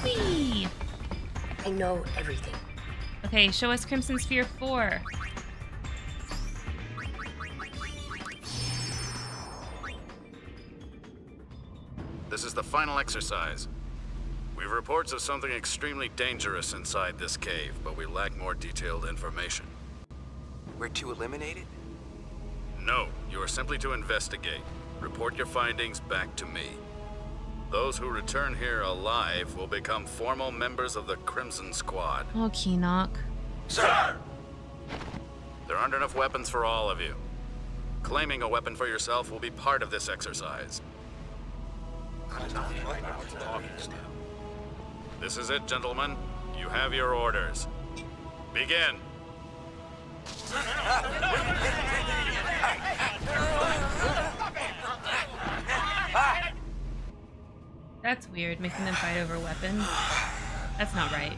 Speaker 1: Whee!
Speaker 10: I know everything.
Speaker 1: Okay, show us Crimson Sphere 4.
Speaker 11: This is the final exercise. We've reports of something extremely dangerous inside this cave, but we lack more detailed information.
Speaker 12: We're to eliminate it?
Speaker 11: No, you are simply to investigate. Report your findings back to me. Those who return here alive will become formal members of the Crimson Squad.
Speaker 1: Oh, Kinoc.
Speaker 11: Sir! There aren't enough weapons for all of you. Claiming a weapon for yourself will be part of this exercise. This is it, gentlemen. You have your orders. Begin.
Speaker 1: That's weird, making them fight over weapons. That's not right.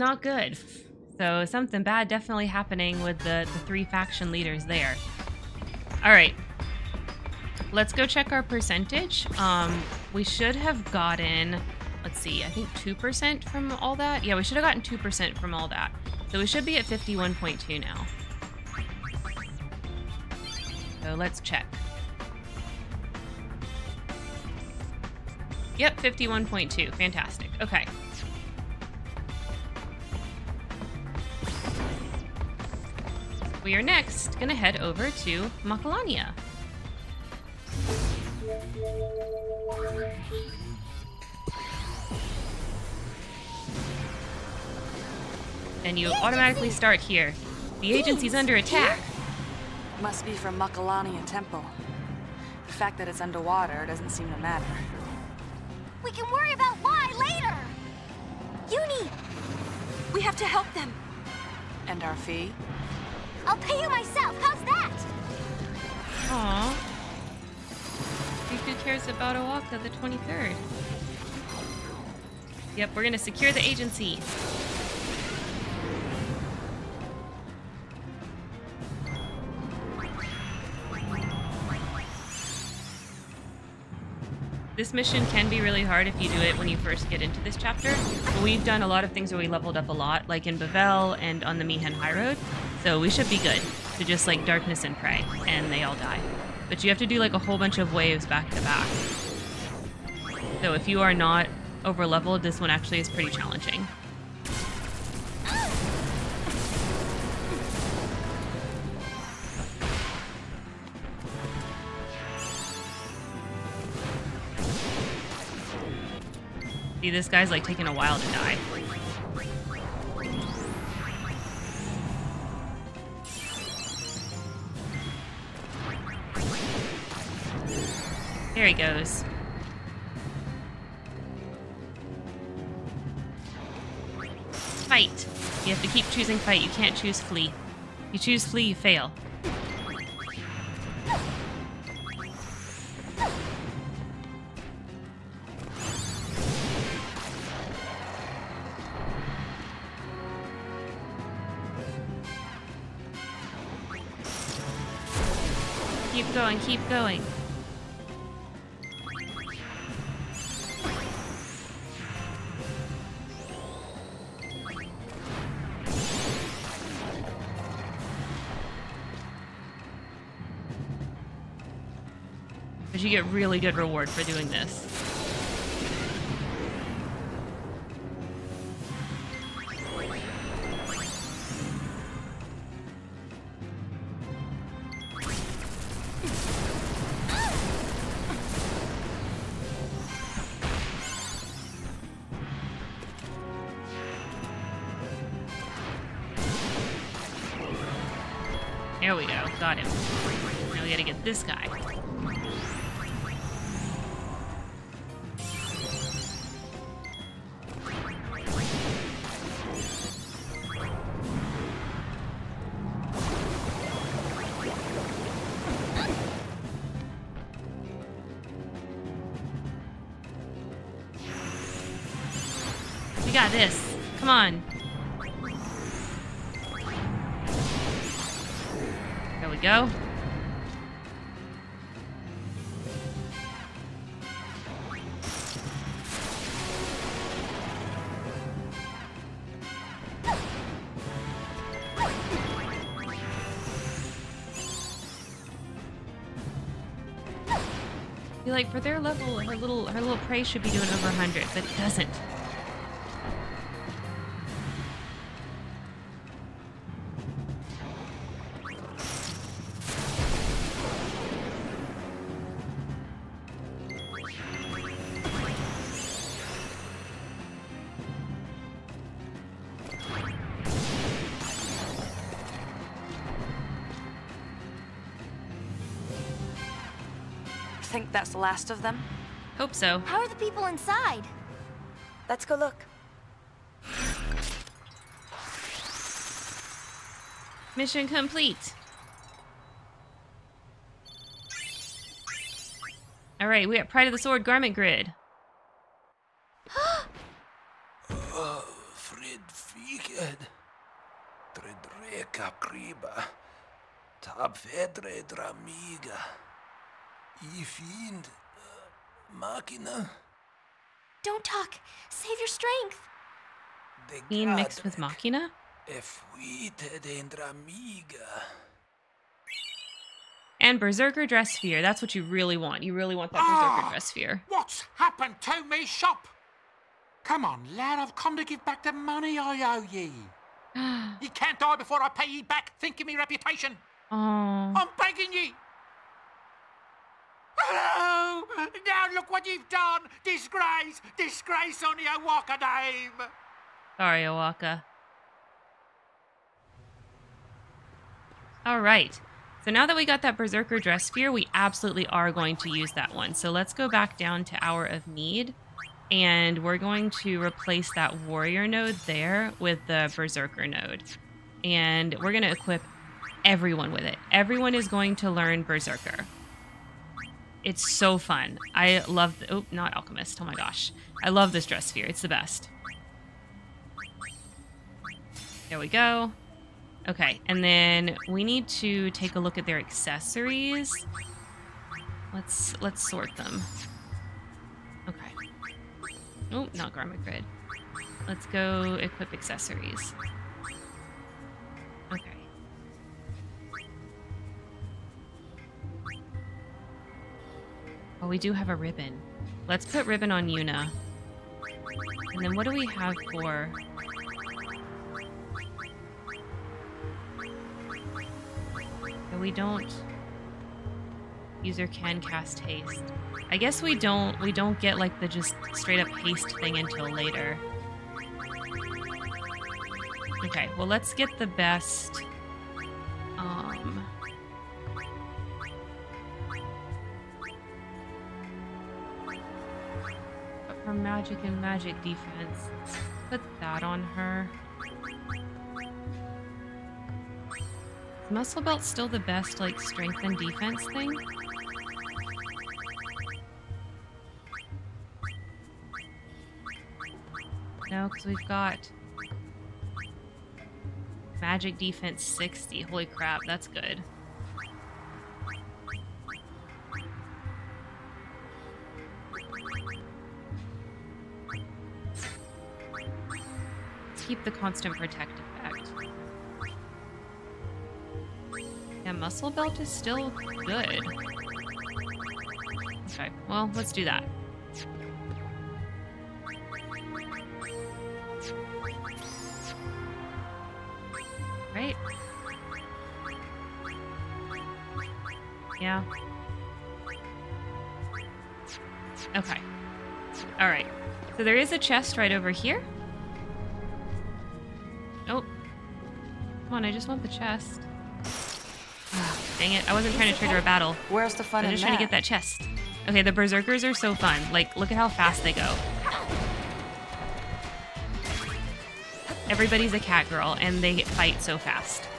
Speaker 1: Not good. So something bad definitely happening with the, the three faction leaders there. All right. Let's go check our percentage. Um, we should have gotten, let's see, I think 2% from all that. Yeah, we should have gotten 2% from all that. So we should be at 51.2 now. So let's check. Yep, 51.2. Fantastic. Okay. We are next gonna head over to Macalania. And you automatically start here. The agency's under attack.
Speaker 13: Must be from Macalania Temple. The fact that it's underwater doesn't seem to matter.
Speaker 3: We can worry about why later! Yunie!
Speaker 2: We have to help them.
Speaker 13: And our fee?
Speaker 3: I'll pay you myself, how's that?
Speaker 1: Aww. Who cares about O'aka the 23rd? Yep, we're gonna secure the agency. This mission can be really hard if you do it when you first get into this chapter, but we've done a lot of things where we leveled up a lot, like in Bevelle and on the Mi'ihen Highroad, so we should be good to just like Darkness and Pray, and they all die. But you have to do like a whole bunch of waves back to back. So if you are not over leveled, this one actually is pretty challenging. See, this guy's like taking a while to die. There he goes. Fight. You have to keep choosing fight. You can't choose flee. You choose flee, you fail. Keep going, keep going. Really good reward for doing this. There we go. Got him. Now we gotta get this guy. Their level, her little her little Pray should be doing over 100, but it doesn't.
Speaker 13: That's the last of them?
Speaker 1: Hope so.
Speaker 3: How are the people inside?
Speaker 2: Let's go look.
Speaker 1: Mission complete. All right, we got Pride of the Sword garment grid.
Speaker 14: I find Machina.
Speaker 3: Don't talk. Save your strength.
Speaker 1: Being mixed with Machina?
Speaker 14: Efuite Dendramiga.
Speaker 1: And Berserker Dress Sphere. That's what you really want. You really want that Berserker
Speaker 15: Ah!
Speaker 1: Dress Sphere.
Speaker 15: What's happened to me shop? Come on, lad, I've come to give back the money I owe ye. ye can't die before I pay ye back. Think of me reputation.
Speaker 1: Oh.
Speaker 15: I'm begging ye. Hello! Now look what you've done! Disgrace! Disgrace on your Walker name!
Speaker 1: Sorry, O'aka. All right. So now that we got that Berserker Dress Sphere, we absolutely are going to use that one. So let's go back down to Hour of Need. And we're going to replace that Warrior node there with the Berserker node. And we're going to equip everyone with it. Everyone is going to learn Berserker. It's so fun. I love... Oh, not Alchemist. Oh my gosh. I love this Dress Sphere. It's the best. There we go. Okay, and then we need to take a look at their accessories. Let's let's sort them. Okay. Oh, not garment grid. Let's go equip accessories. Oh, we do have a ribbon. Let's put ribbon on Yuna. And then what do we have for we don't. User can cast haste. I guess we don't we don't get like the just straight up haste thing until later. Okay, well let's get the best um for magic and magic defense, put that on her. Muscle Belt still the best, like, strength and defense thing? No, because we've got magic defense 60. Holy crap, that's good. Keep the constant protect effect. Yeah, muscle belt is still good. Okay, well, let's do that. Right? Yeah. Okay. Alright. So there is a chest right over here. Oh. Come on, I just want the chest. Dang it, I wasn't trying to trigger a battle.
Speaker 4: Where's the fun
Speaker 1: I'm just trying to get that chest. Okay, the berserkers are so fun. Like, look at how fast they go. Everybody's a cat girl, and they fight so fast.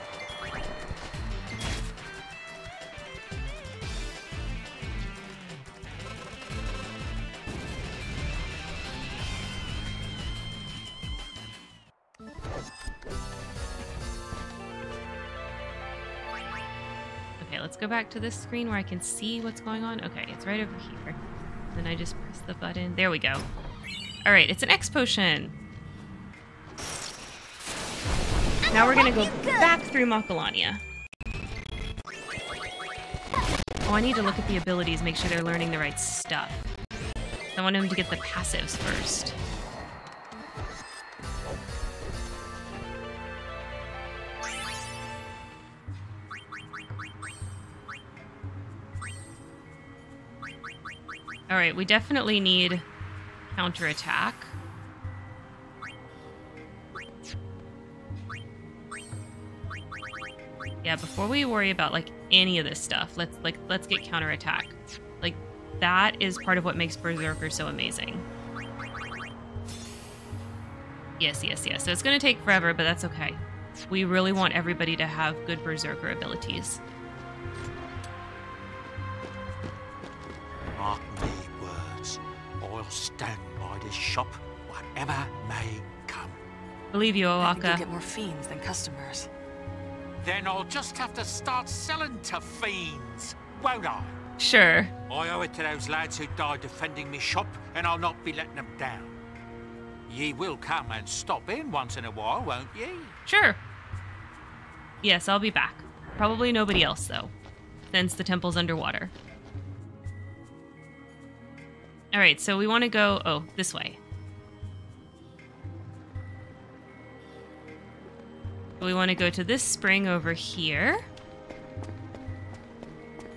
Speaker 1: Let's go back to this screen where I can see what's going on. Okay, it's right over here. Then I just press the button. There we go. All right, it's an X potion. Now we're gonna go back through Macalania. Oh, I need to look at the abilities, make sure they're learning the right stuff. I want them to get the passives first. All right, we definitely need counterattack. Yeah, before we worry about like any of this stuff, let's like let's get counterattack. Like that is part of what makes Berserker so amazing. Yes, yes, yes. So it's gonna take forever, but that's okay. We really want everybody to have good Berserker abilities.
Speaker 15: Stand by this shop, whatever may come.
Speaker 1: Believe you,
Speaker 13: I think you'll get more fiends than customers.
Speaker 15: Then I'll just have to start selling to fiends, won't I?
Speaker 1: Sure.
Speaker 15: I owe it to those lads who died defending me shop, and I'll not be letting them down. Ye will come and stop in once in a while, won't ye?
Speaker 1: Sure. Yes, I'll be back. Probably nobody else, though, since the temple's underwater. Alright, so we want to go. Oh, this way. We want to go to this spring over here.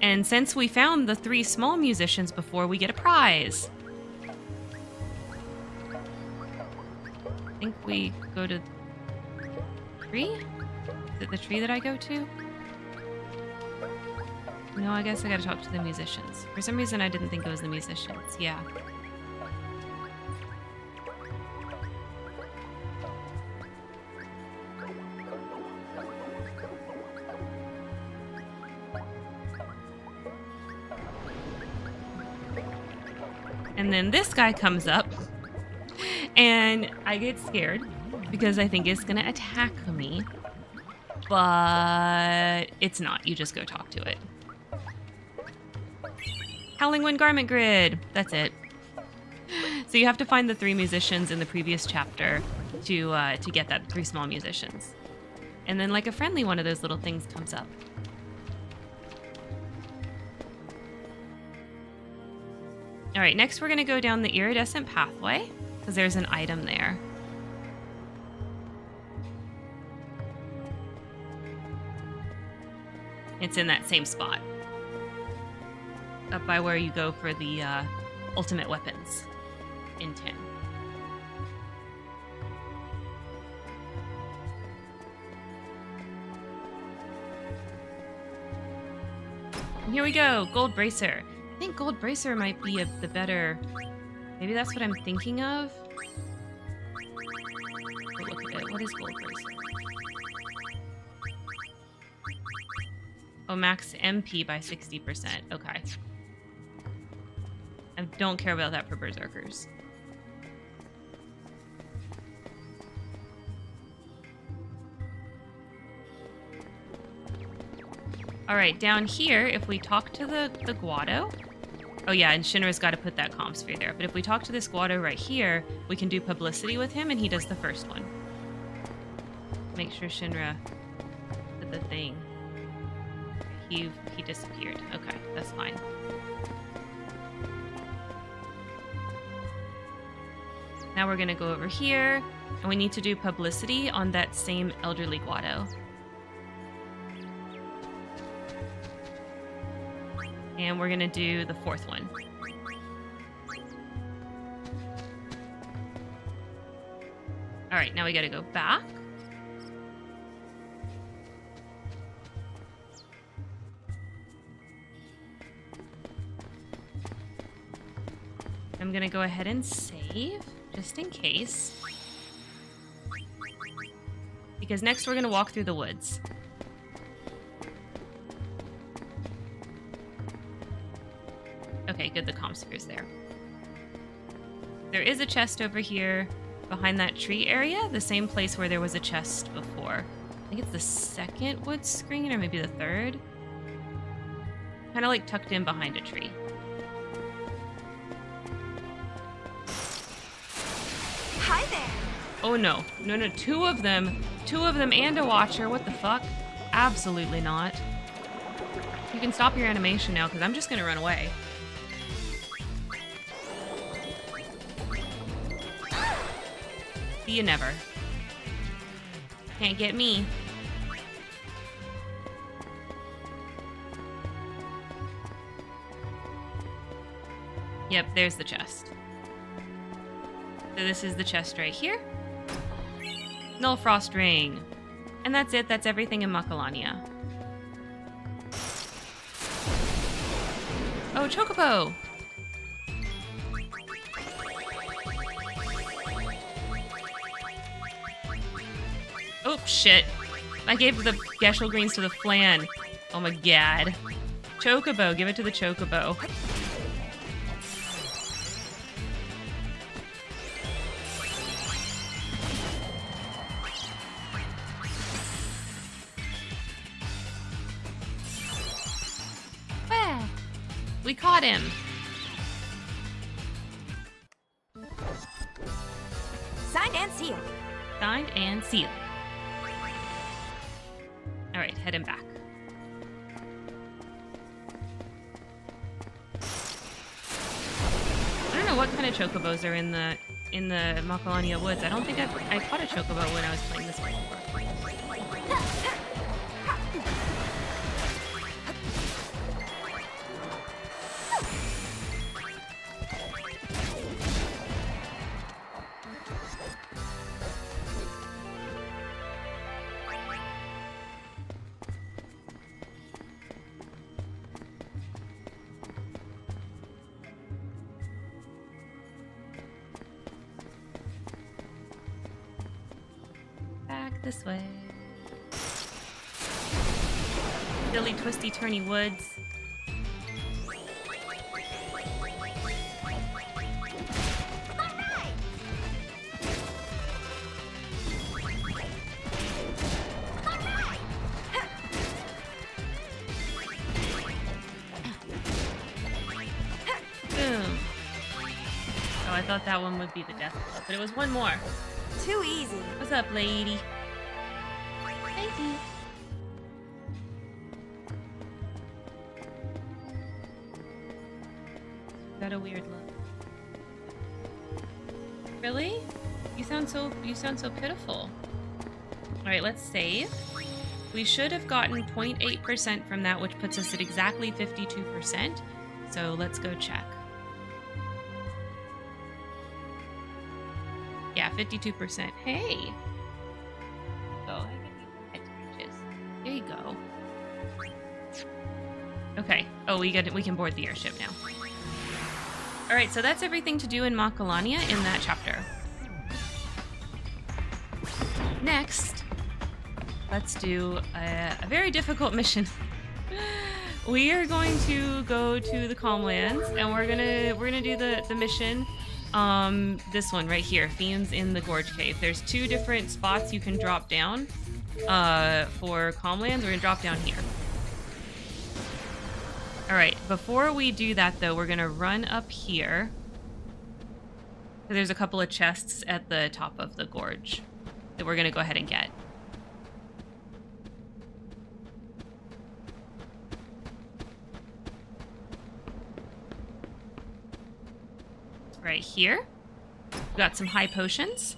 Speaker 1: And since we found the three small musicians before, we get a prize. I think we go to tree? Is it the tree that I go to? No, I guess I gotta talk to the musicians. For some reason, I didn't think it was the musicians. Yeah. And then this guy comes up, and I get scared because I think it's gonna attack me. But it's not. You just go talk to it. Howling Wind Garment Grid. That's it. So you have to find the three musicians in the previous chapter to uh, to get that three small musicians, and then like a friendly one of those little things comes up. All right, next we're gonna go down the iridescent pathway because there's an item there. It's in that same spot. Up by where you go for the uh, ultimate weapons in 10. And here we go, Gold Bracer. I think Gold Bracer might be a, the better. Maybe that's what I'm thinking of. Oh, look at it. What is Gold Bracer? Oh, max MP by 60%. Okay. I don't care about that for Berserkers. Alright, down here, if we talk to the, the Guado... Oh yeah, and Shinra's got to put that comsphere there. But if we talk to this Guado right here, we can do publicity with him, and he does the first one. Make sure Shinra did the thing. He, he disappeared. Okay, that's fine. Now we're gonna go over here, and we need to do publicity on that same elderly Guado. And we're gonna do the fourth one. Alright, now we gotta go back. I'm gonna go ahead and save, just in case. Because next we're gonna walk through the woods. Okay, good, the comsphere's there. There is a chest over here behind that tree area, the same place where there was a chest before. I think it's the second wood screen, or maybe the third. Kind of like tucked in behind a tree. Oh no. No, no. Two of them. Two of them and a watcher. What the fuck? Absolutely not. You can stop your animation now because I'm just to run away. You never. Can't get me. Yep, there's the chest. So this is the chest right here. Null Frost Ring. And that's it. That's everything in Macalania. Oh, Chocobo! Oh, shit. I gave the Gysahl Greens to the Flan. Oh my god. Chocobo, give it to the Chocobo. This way. Silly twisty turny woods. Boom. Oh, I thought that one would be the death blow, but it was one more.
Speaker 2: Too easy.
Speaker 1: What's up, lady? You sound so pitiful. Alright, let's save. We should have gotten 0.8% from that, which puts us at exactly 52%. So let's go check. Yeah, 52%. Hey! Oh, can. There you go. Okay. Oh, we get we can board the airship now. All right, so that's everything to do in Macalania in that chapter. Let's do a, a very difficult mission. we are going to go to the Calm Lands, and we're gonna we're gonna do the the mission. Um, this one right here, Fiends in the Gorge Cave. There's two different spots you can drop down uh, for Calm Lands. We're gonna drop down here. All right, before we do that though, we're gonna run up here. There's a couple of chests at the top of the gorge that we're gonna go ahead and get. Right here. We got some high potions.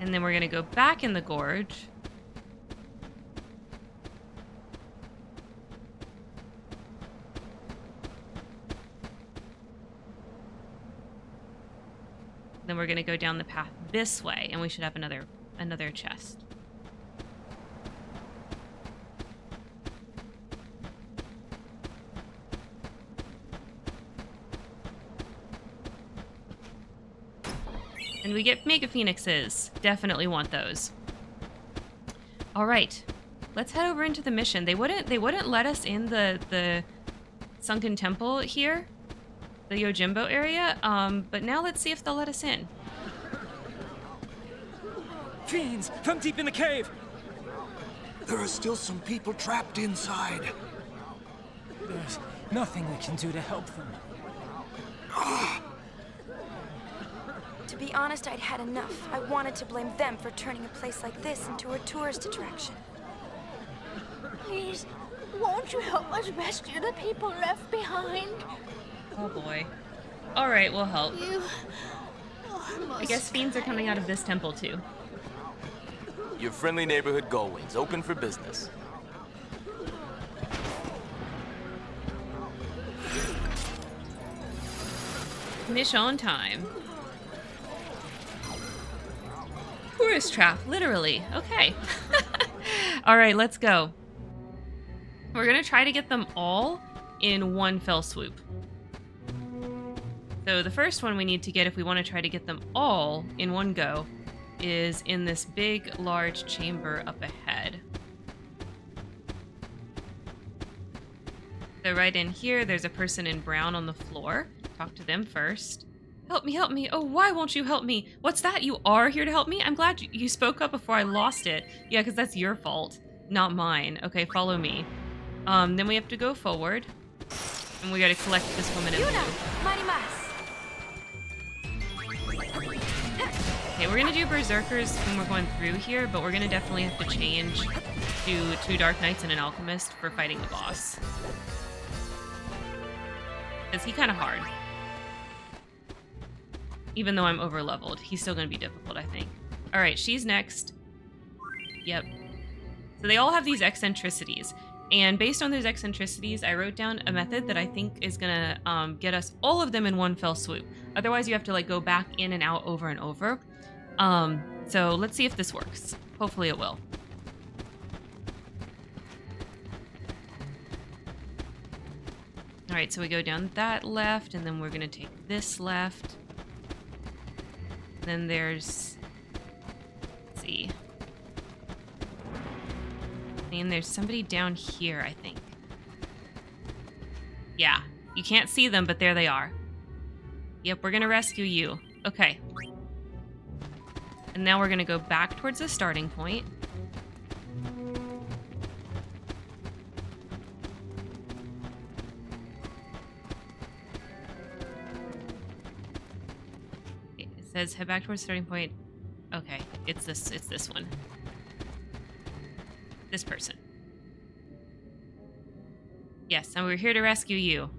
Speaker 1: And then we're gonna go back in the gorge. Then we're gonna go down the path this way, and we should have another another chest. And we get Mega Phoenixes. Definitely want those. All right, let's head over into the mission. They wouldn't they wouldn't let us in the the sunken temple here, the Yojimbo area. Um, but now let's see if they'll let us in.
Speaker 16: Fiends from deep in the cave! There are still some people trapped inside.
Speaker 17: There's nothing we can do to help them.
Speaker 2: To be honest, I'd had enough. I wanted to blame them for turning a place like this into a tourist attraction.
Speaker 3: Please, won't you help us rescue the people left behind?
Speaker 1: Oh boy. All right, we'll help.
Speaker 3: You.
Speaker 1: I guess fiends are coming out of this temple too.
Speaker 18: Your friendly neighborhood Gullwings, open for business.
Speaker 1: Mission on time. Tourist trap, literally. Okay. all right, let's go. We're gonna try to get them all in one fell swoop. So the first one we need to get if we want to try to get them all in one go is in this big, large chamber up ahead. So right in here, there's a person in brown on the floor. Talk to them first. Help me, help me. Oh, why won't you help me? What's that? You are here to help me? I'm glad you, you spoke up before I lost it. Yeah, because that's your fault, not mine. Okay, follow me. Um, then we have to go forward. And we gotta collect this woman in blue. Okay, we're gonna do Berserkers when we're going through here, but we're gonna definitely have to change to two Dark Knights and an Alchemist for fighting the boss. Because he kind of hard. Even though I'm over leveled, he's still gonna be difficult, I think. Alright, she's next. Yep. So they all have these eccentricities. And based on those eccentricities, I wrote down a method that I think is gonna um, get us all of them in one fell swoop. Otherwise, you have to like go back in and out over and over. Um, so let's see if this works. Hopefully it will. All right, so we go down that left, and then we're gonna take this left. Then there's, let's see. And there's somebody down here, I think. Yeah, you can't see them, but there they are. Yep, we're gonna rescue you. Okay. And now we're gonna go back towards the starting point. Says head back towards starting point. Okay, it's this it's this one. This person. Yes, and we're here to rescue you.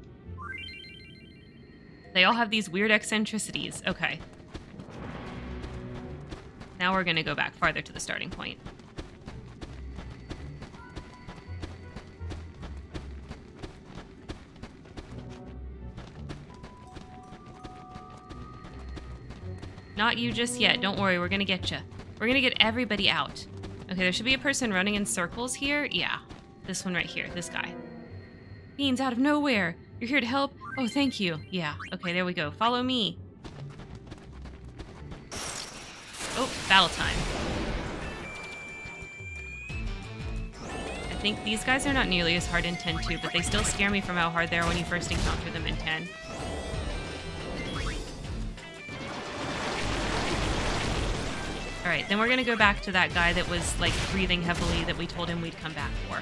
Speaker 1: They all have these weird eccentricities. Okay. Now we're gonna go back farther to the starting point. Not you just yet. Don't worry, we're gonna get you. We're gonna get everybody out. Okay, there should be a person running in circles here. Yeah, this one right here, this guy. Beans out of nowhere. You're here to help? Oh, thank you. Yeah, okay, there we go. Follow me. Oh, battle time. I think these guys are not nearly as hard in 10 too, but they still scare me from how hard they are when you first encounter them in 10. Alright, then we're gonna go back to that guy that was, like, breathing heavily that we told him we'd come back for.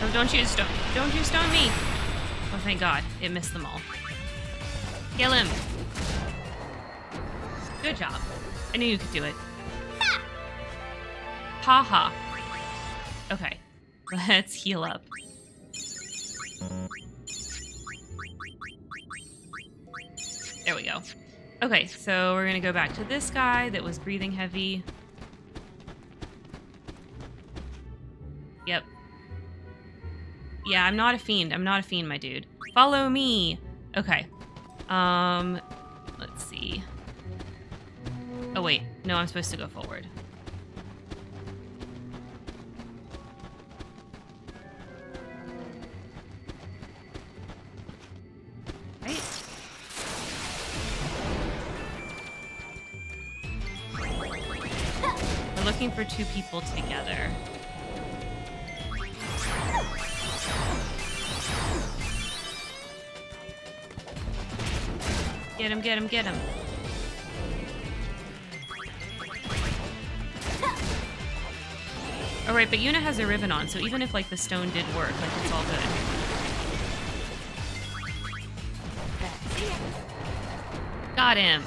Speaker 1: Oh, don't you stone, don't you stone me! Oh, thank God, it missed them all. Kill him! Good job. I knew you could do it. Haha. -ha. Okay. Let's heal up. There we go. Okay, so we're gonna go back to this guy that was breathing heavy. Yep. Yeah, I'm not a fiend. I'm not a fiend, my dude. Follow me! Okay. Um, let's see. Oh, wait. No, I'm supposed to go forward. For two people together. Get him, get him, get him. Alright, but Yuna has a ribbon on, so even if like the stone did work, like it's all good. Got him.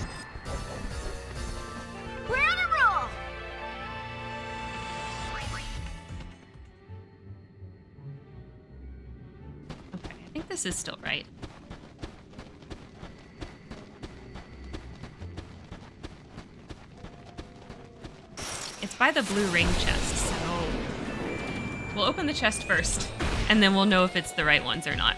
Speaker 1: This is still right. It's by the blue ring chest, so... We'll open the chest first, and then we'll know if it's the right ones or not.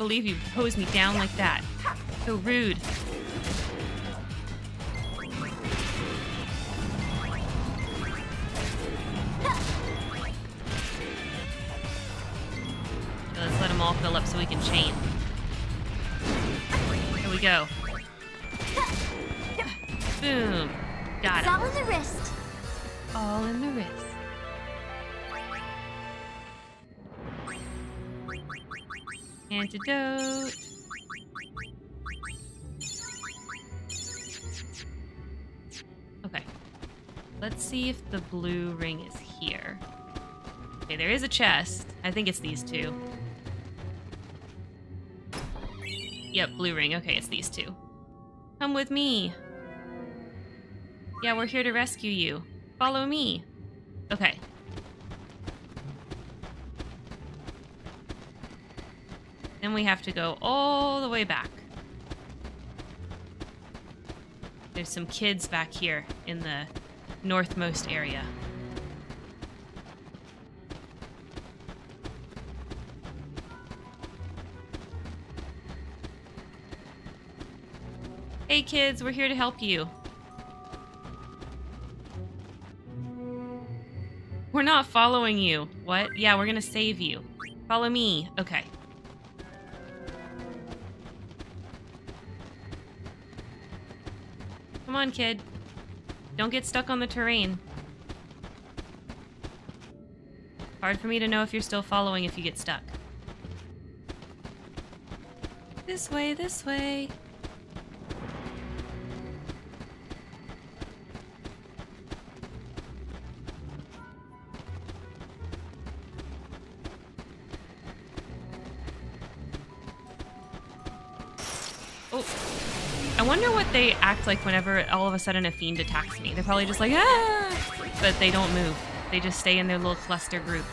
Speaker 1: Believe you hosed me down like that. So rude. See if the blue ring is here. Okay, there is a chest. I think it's these two. Yep, blue ring. Okay, it's these two. Come with me. Yeah, we're here to rescue you. Follow me. Okay. Then we have to go all the way back. There's some kids back here in the northmost area. Hey kids, we're here to help you. We're not following you. What? Yeah, we're gonna save you. Follow me. Okay. Come on, kid. Don't get stuck on the terrain. Hard for me to know if you're still following if you get stuck. This way, this way. Act like whenever all of a sudden a fiend attacks me. They're probably just like, ah! But they don't move. They just stay in their little cluster group.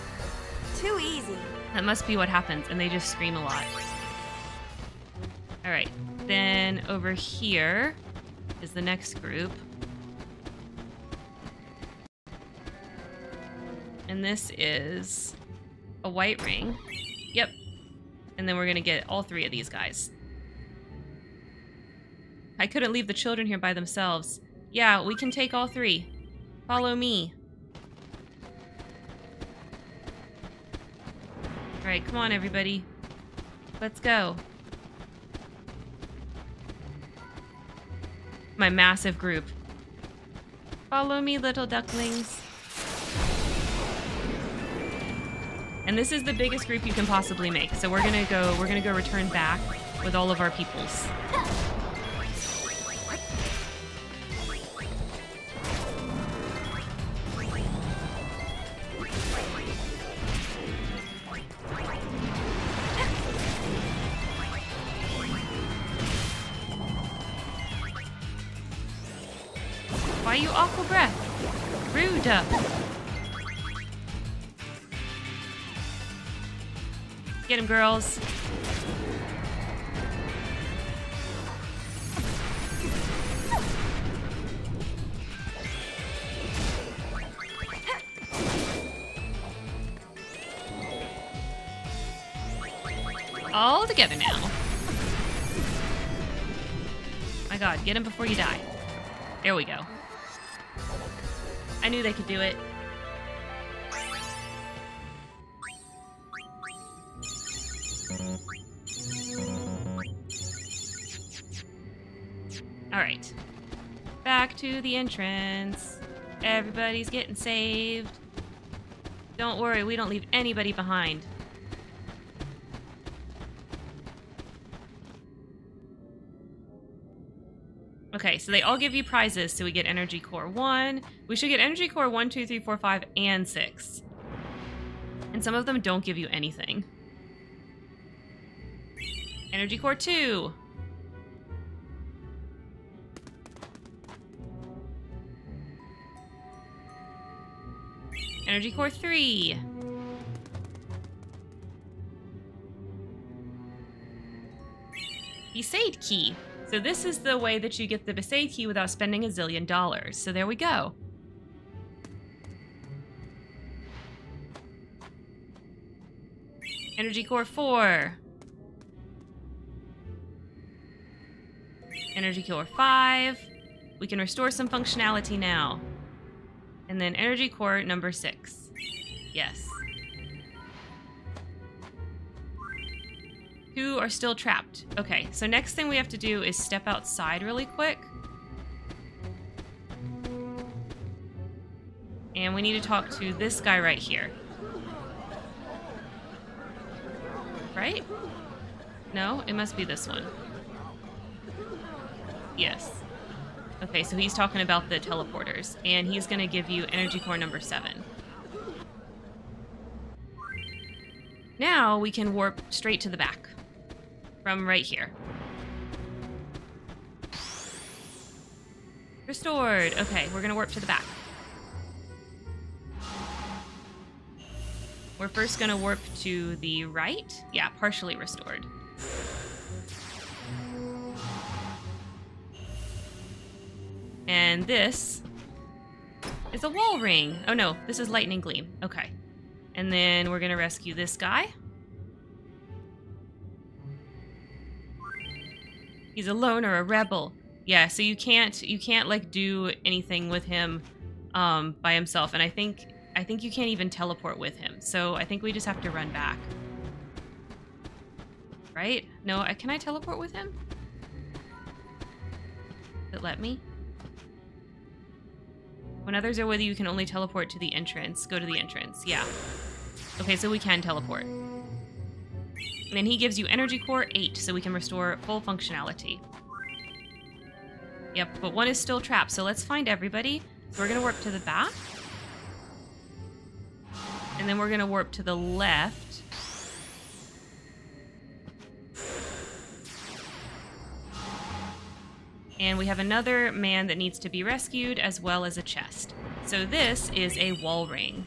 Speaker 2: Too easy.
Speaker 1: That must be what happens, and they just scream a lot. Alright, then over here is the next group. And this is a white ring. Yep. And then we're gonna get all three of these guys. I couldn't leave the children here by themselves. Yeah, we can take all three. Follow me. Alright, come on, everybody. Let's go. My massive group. Follow me, little ducklings. And this is the biggest group you can possibly make. So we're gonna go we're gonna go return back with all of our peoples. Girls. All together now. My god, get him before you die. There we go. I knew they could do it. To the entrance. Everybody's getting saved. Don't worry, we don't leave anybody behind. Okay, so they all give you prizes. So we get Energy Core 1. We should get Energy Core 1, 2, 3, 4, 5, and 6. And some of them don't give you anything. Energy Core 2. Energy Core 3. Besaid Key. So this is the way that you get the Besaid Key without spending a zillion dollars. So there we go. Energy Core 4. Energy Core 5. We can restore some functionality now. And then Energy Core number 6. Yes. Two are still trapped. Okay, so next thing we have to do is step outside really quick. And we need to talk to this guy right here. Right? No, it must be this one. Yes. Okay, so he's talking about the teleporters, and he's going to give you energy core number seven. Now we can warp straight to the back from right here. Restored. Okay, we're going to warp to the back. We're first going to warp to the right. Yeah, partially restored. And this is a Wallring. Oh no, this is lightning gleam. Okay. And then we're gonna rescue this guy. He's a loner, a rebel. Yeah, so you can't you can't like do anything with him um, by himself. And I think I think you can't even teleport with him. So I think we just have to run back. Right? No, I, can I teleport with him? Does it let me? When others are with you, you can only teleport to the entrance. Go to the entrance. Yeah. Okay, so we can teleport. And then he gives you energy core 8, so we can restore full functionality. Yep, but one is still trapped, so let's find everybody. So we're going to warp to the back. And then we're going to warp to the left. And we have another man that needs to be rescued, as well as a chest. So this is a Wallring.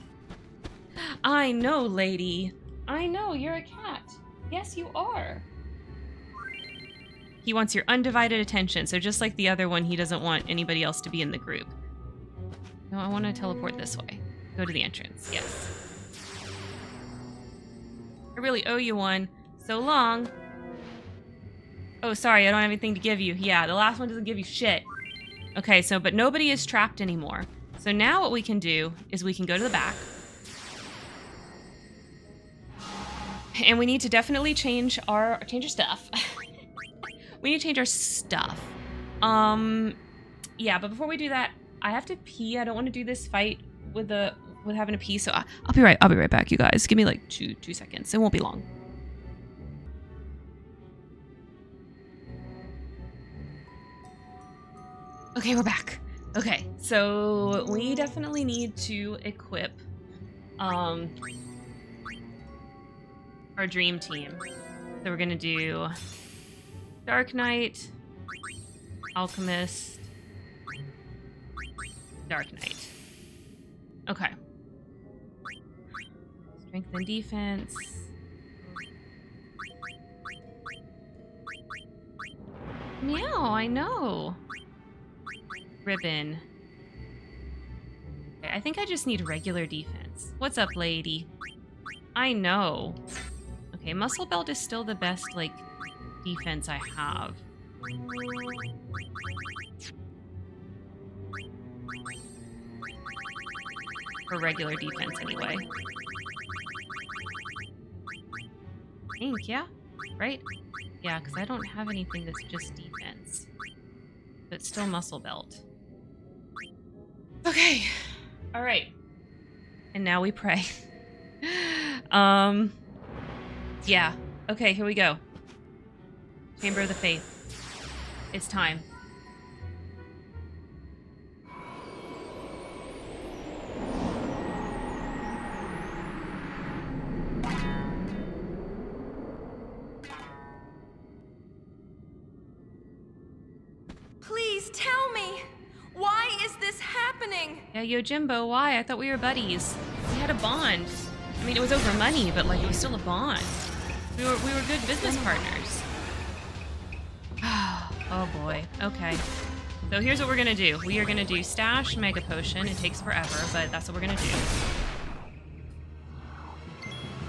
Speaker 1: I know, lady. I know, you're a cat. Yes, you are. He wants your undivided attention, so just like the other one, he doesn't want anybody else to be in the group. No, I want to teleport this way. Go to the entrance, yes. I really owe you one. So long. Oh, sorry, I don't have anything to give you. Yeah, the last one doesn't give you shit. Okay, so, but nobody is trapped anymore. So now what we can do is we can go to the back. And we need to definitely change our, change our stuff. we need to change our stuff. Um, yeah, but before we do that, I have to pee. I don't want to do this fight with the, with having to pee. So I, I'll be right, I'll be right back, you guys. Give me like two, two seconds. It won't be long. Okay, we're back. Okay, so we definitely need to equip um, our dream team. So we're gonna do Dark Knight, Alchemist, Dark Knight. Okay. Strength and defense. Meow, I know ribbon. I think I just need regular defense. What's up, lady? I know. Okay, muscle belt is still the best, like, defense I have. For regular defense, anyway. I think, yeah? Right? Yeah, because I don't have anything that's just defense. But still muscle belt. Okay. All right. And now we pray. um yeah. Okay, here we go. Chamber of the Fayth. It's time. Yojimbo, why? I thought we were buddies. We had a bond. I mean, it was over money, but like, it was still a bond. We were, we were good business partners. oh boy. Okay. So here's what we're gonna do. We are gonna do Stash Mega Potion. It takes forever, but that's what we're gonna do.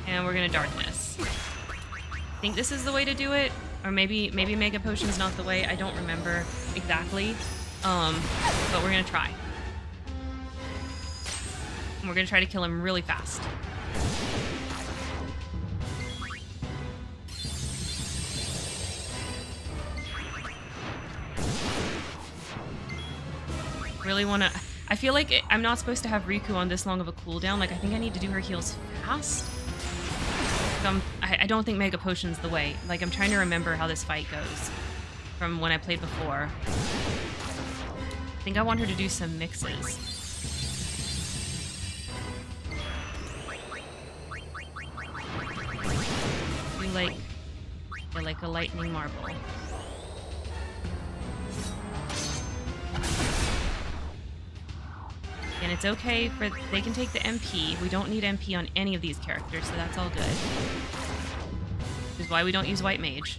Speaker 1: And we're gonna Darkness. I think this is the way to do it. Or maybe maybe Mega Potion's not the way. I don't remember exactly. Um, but we're gonna try. And we're going to try to kill him really fast. Really want to... I feel like it, I'm not supposed to have Rikku on this long of a cooldown. Like, I think I need to do her heals fast. Um, I, I don't think Mega Potion's the way. Like, I'm trying to remember how this fight goes from when I played before. I think I want her to do some mixes. Like, yeah, like a lightning marble. And it's okay for they can take the MP. We don't need MP on any of these characters, so that's all good. Which is why we don't use White Mage.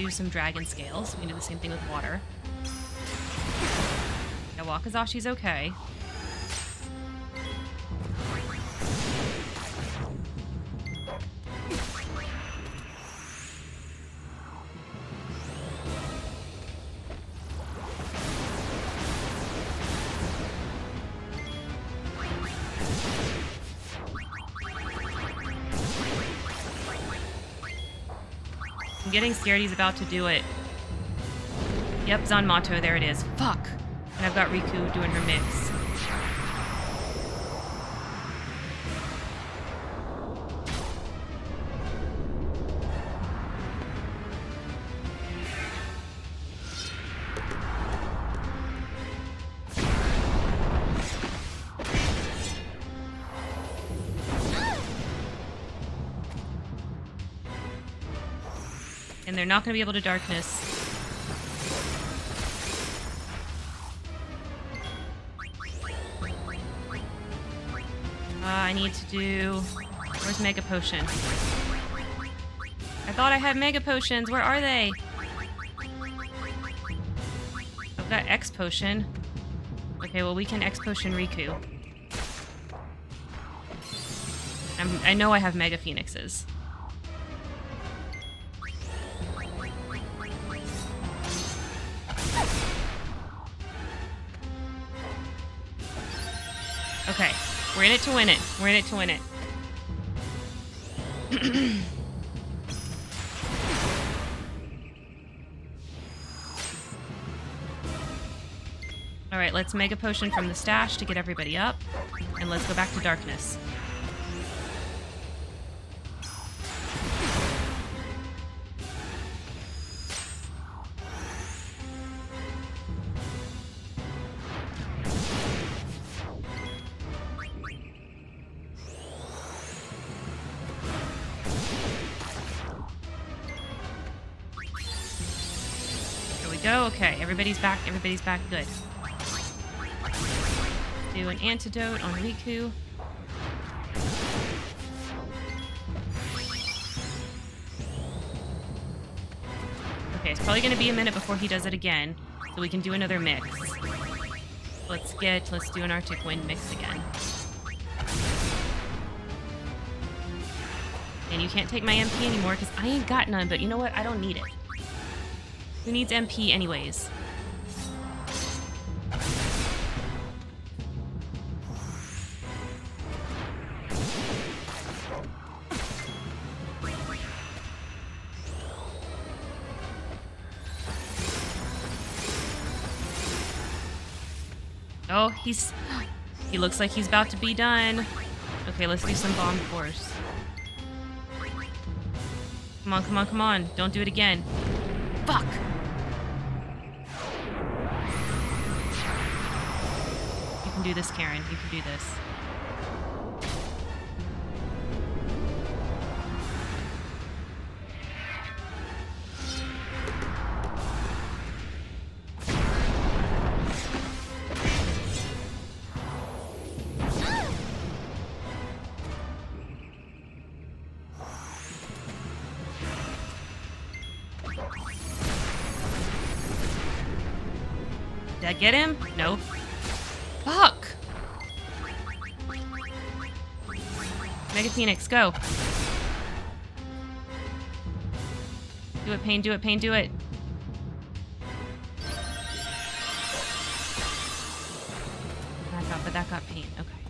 Speaker 1: Do some dragon scales. We can do the same thing with water. Now Wakizashi's okay. Getting scared he's about to do it. Yep, Zanmato, there it is. Fuck! And I've got Rikku doing her mix. They're not going to be able to darkness. Uh, I need to do... Where's Mega Potion? I thought I had Mega Potions. Where are they? I've got X Potion. Okay, well, we can X Potion Rikku. I'm, I know I have Mega Phoenixes. We're in it to win it. We're in it to win it. Alright, let's Mega Potion from the stash to get everybody up. And let's go back to darkness. Everybody's back. Good. Do an antidote on Rikku. Okay, it's probably going to be a minute before he does it again, so we can do another mix. Let's get, let's do an Arctic Wind mix again. And you can't take my MP anymore because I ain't got none, but you know what? I don't need it. Who needs MP anyways? He's... He looks like he's about to be done. Okay, let's do some bomb force. Come on, come on, come on. Don't do it again. Fuck! You can do this, Karen. You can do this. Get him? No. Fuck! Mega Phoenix, go. Do it, Paine, do it, Paine, do it. That got, but that got Paine, okay.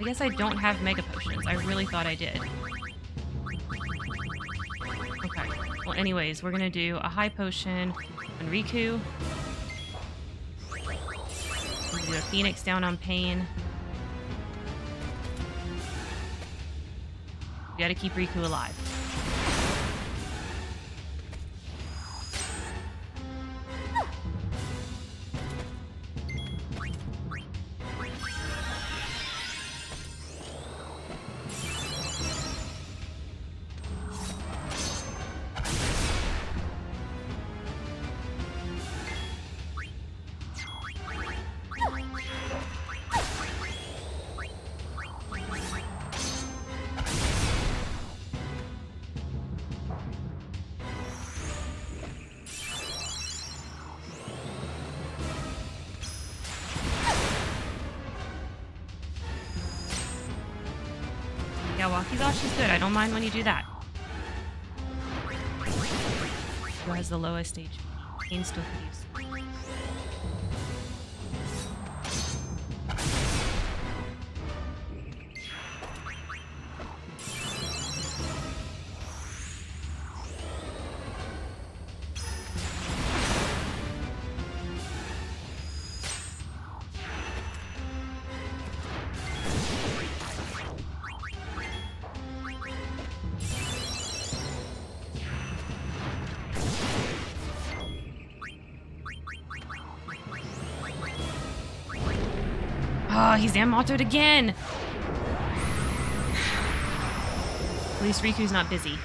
Speaker 1: I guess I don't have Mega Potions. I really thought I did. Okay. Well, anyways, we're gonna do a High Potion on Rikku. Gonna do a Phoenix down on Paine. We gotta keep Rikku alive. When you do that. Who has the lowest stage? Paine still. He's Yamatoed again! At least Rikku's not busy.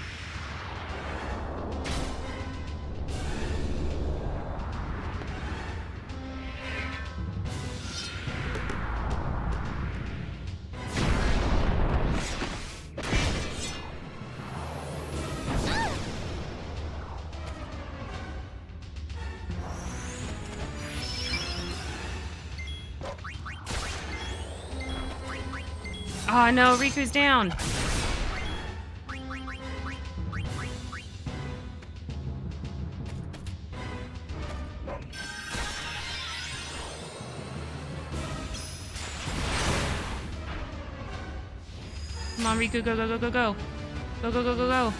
Speaker 1: No, Rikku's down. Come on, Rikku, go, go, go, go, go. Go, go, go, go, go.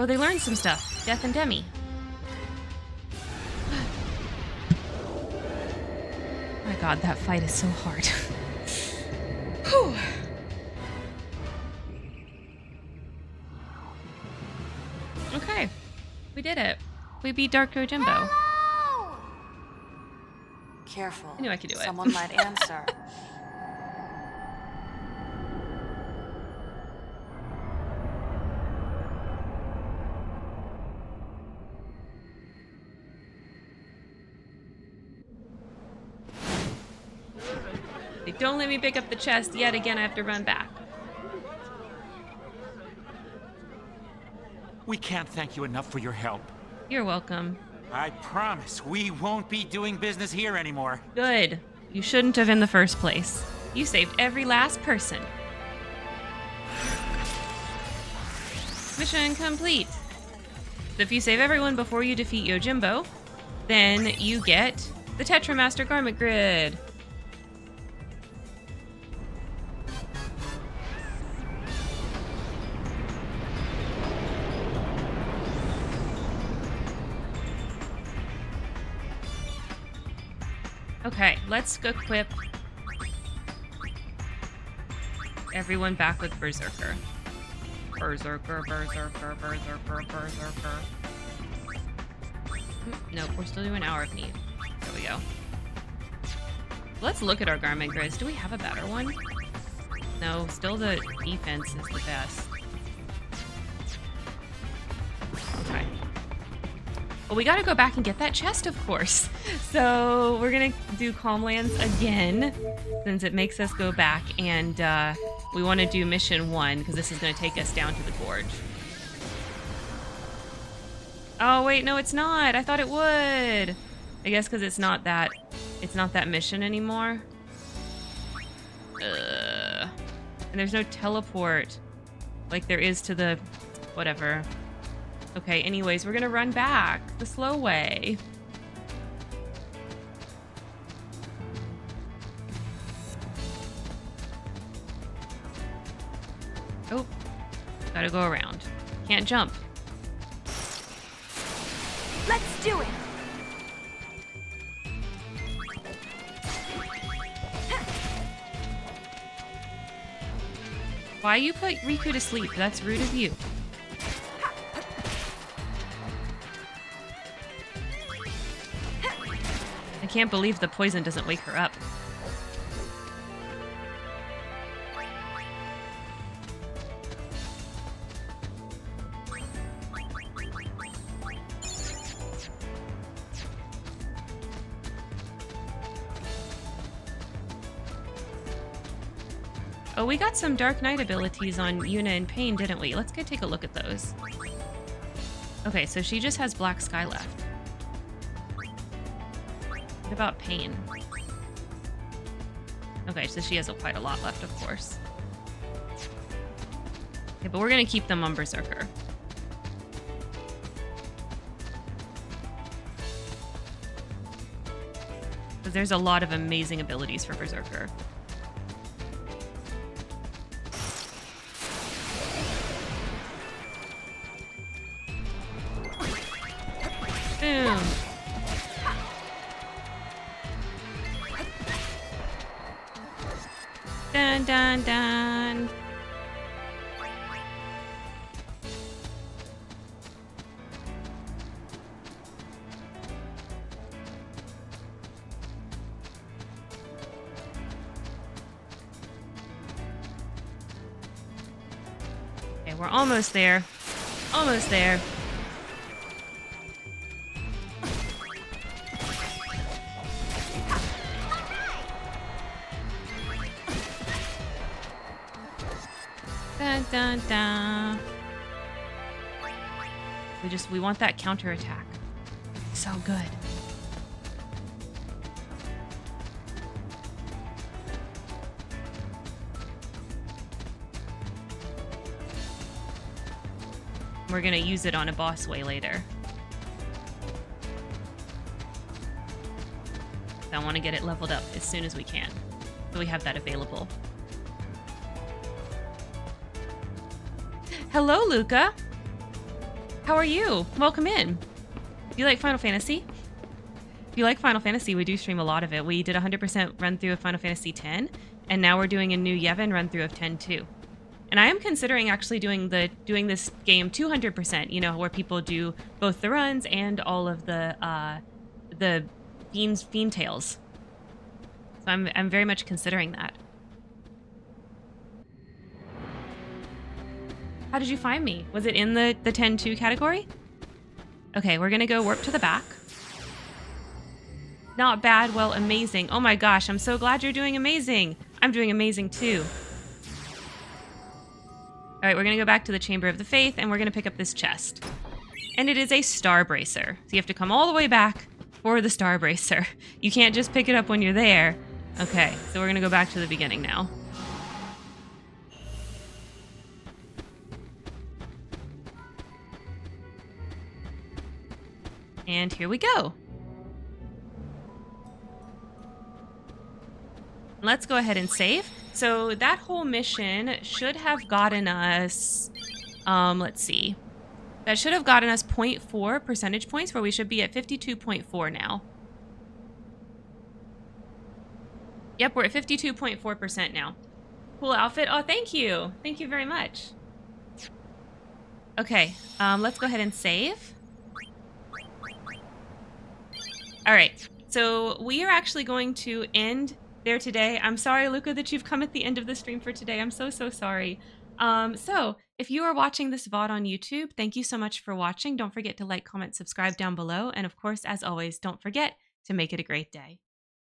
Speaker 1: Oh, they learned some stuff. Death and Demi. My god, that fight is so hard. Whew. Okay. We did it. We beat Dark Jimbo.
Speaker 13: Careful.
Speaker 1: I knew I could do it.
Speaker 13: Someone might answer.
Speaker 1: Don't let me pick up the chest yet again. I have to run back.
Speaker 15: We can't thank you enough for your help.
Speaker 1: You're welcome.
Speaker 15: I promise we won't be doing business here anymore.
Speaker 1: Good. You shouldn't have in the first place. You saved every last person. Mission complete. So if you save everyone before you defeat Yojimbo, then you get the Tetramaster Garment Grid. Let's equip everyone back with Berserker. Berserker, Berserker, Berserker, Berserker. Hmm, nope, we're still doing Hour of Need. There we go. Let's look at our garment Grizz. Do we have a better one? No, still the defense is the best. Okay. Well, we gotta go back and get that chest, of course. So we're gonna do Calm Lands again, since it makes us go back, and uh, we want to do mission one because this is gonna take us down to the gorge. Oh wait, no, it's not. I thought it would. I guess because it's not that, it's not that mission anymore. And there's no teleport, like there is to the, whatever. Okay, anyways, we're gonna run back the slow way. Gotta go around. Can't jump.
Speaker 2: Let's do it!
Speaker 1: Why you put Rikku to sleep? That's rude of you. I can't believe the poison doesn't wake her up. We got some Dark Knight abilities on Yuna and Paine, didn't we? Let's go take a look at those. Okay, so she just has Black Sky left. What about Paine? Okay, so she has a, quite a lot left, of course. Okay, but we're gonna keep them on Berserker. Because there's a lot of amazing abilities for Berserker. Almost there. Almost there. Dun dun dun. We just we want that counter attack. So good. We're gonna use it on a boss way later. I want to get it leveled up as soon as we can. So we have that available. Hello, Luca. How are you? Welcome in. Do you like Final Fantasy? If you like Final Fantasy, we do stream a lot of it. We did 100% run through of Final Fantasy X, and now we're doing a new Yevon run through of 10 too. And I am considering actually doing the doing this game 200%. You know, where people do both the runs and all of the uh, the fiends fiend tales. So I'm I'm very much considering that. How did you find me? Was it in the, the 10-2 category? Okay, we're gonna go warp to the back. Not bad, well, amazing. Oh my gosh, I'm so glad you're doing amazing. I'm doing amazing too. All right, we're gonna go back to the Chamber of the Fayth and we're gonna pick up this chest. And it is a Star Bracer. So you have to come all the way back for the Star Bracer. You can't just pick it up when you're there. Okay, so we're gonna go back to the beginning now. And here we go. Let's go ahead and save. So that whole mission should have gotten us, um, let's see. That should have gotten us 0.4 percentage points where we should be at 52.4 now. Yep, we're at 52.4% now. Cool outfit. Oh, thank you. Thank you very much. Okay, um, let's go ahead and save. All right, so we are actually going to end there today. I'm sorry, Luca, that you've come at the end of the stream for today. I'm so, so sorry. Um, so, if you are watching this VOD on YouTube, thank you so much for watching. Don't forget to like, comment, subscribe down below. And of course, as always, don't forget to make it a great day.